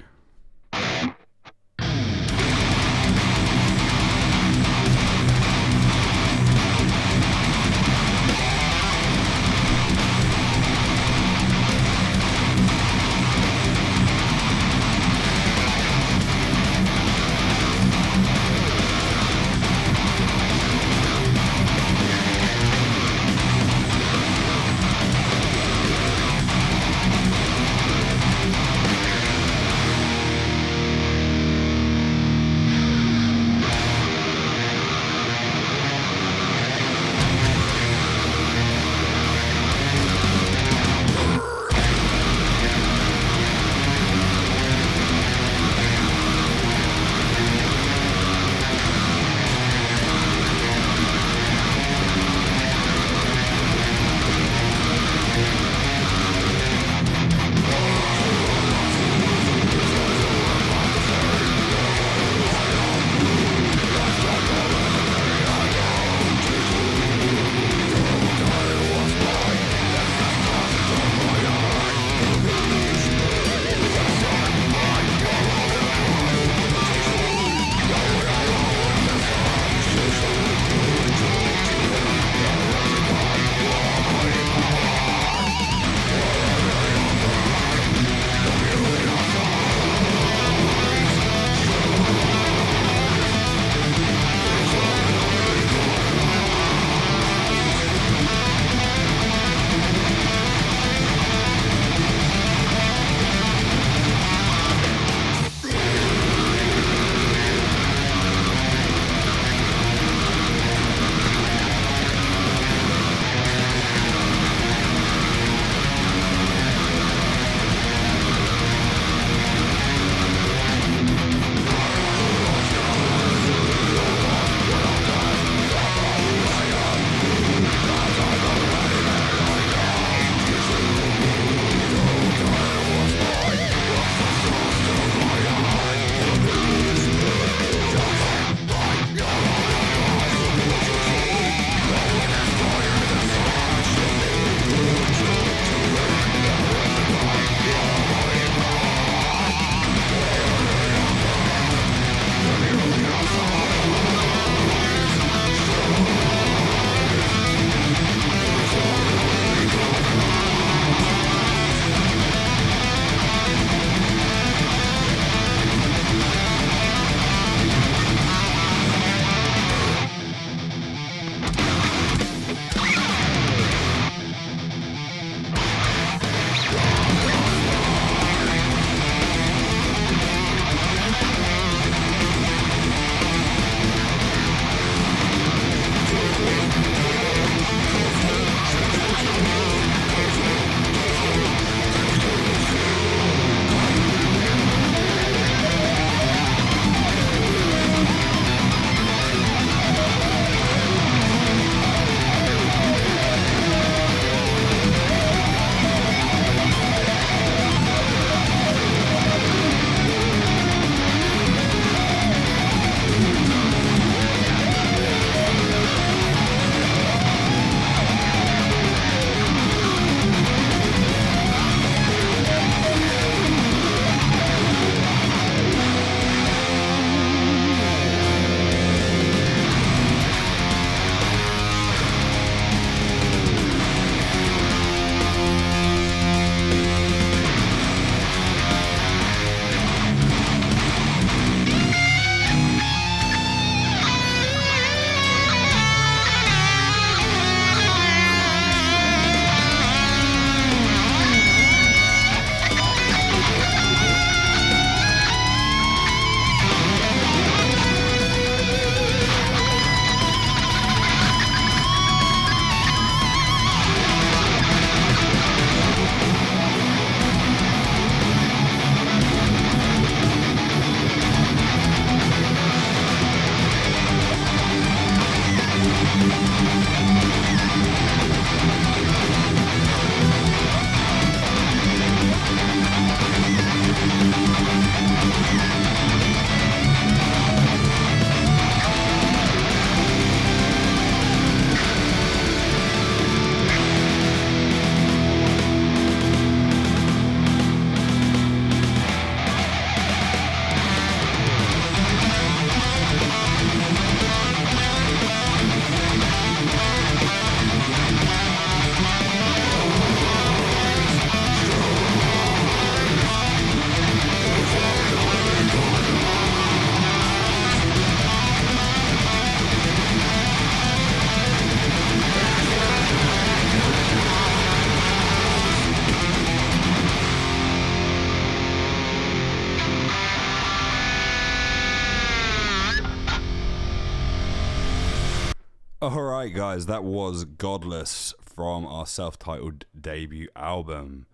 Right, guys, that was Godless from our self titled debut album.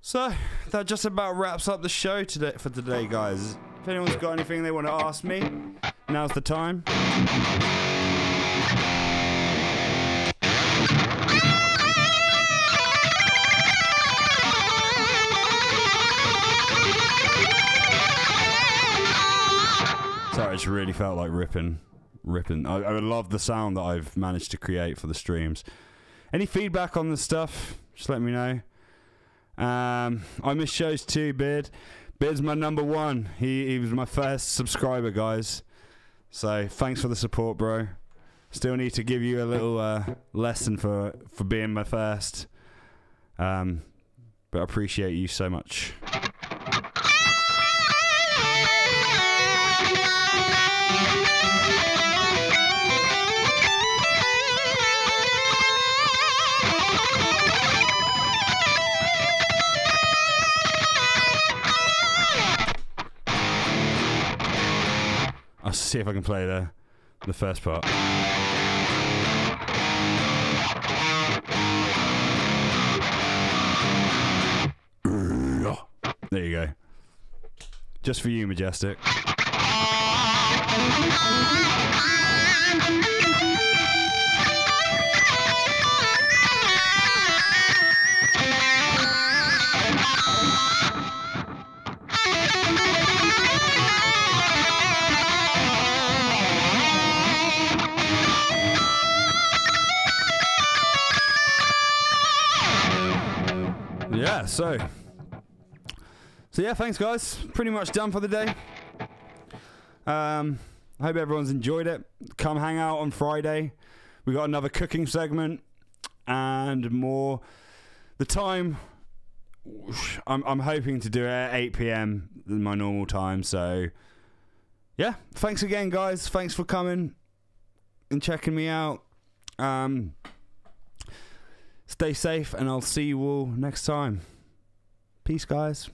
So, that just about wraps up the show today for today, guys. If anyone's got anything they want to ask me, now's the time. Sorry, I just really felt like ripping. Ripping. I, I love the sound that I've managed to create for the streams. Any feedback on the stuff, just let me know. Um, I miss shows too, Beard. Beard's my number one. He, he was my first subscriber, guys. So thanks for the support, bro. Still need to give you a little uh, lesson for, for being my first. Um, but I appreciate you so much. See if I can play the the first part. There you go. Just for you, Majestic. So. So yeah, thanks guys. Pretty much done for the day. Um, I hope everyone's enjoyed it. Come hang out on Friday. We got another cooking segment and more. The time I'm I'm hoping to do it at 8 p.m. my normal time. So yeah, thanks again, guys. Thanks for coming and checking me out. Um, stay safe, and I'll see you all next time. Peace, guys.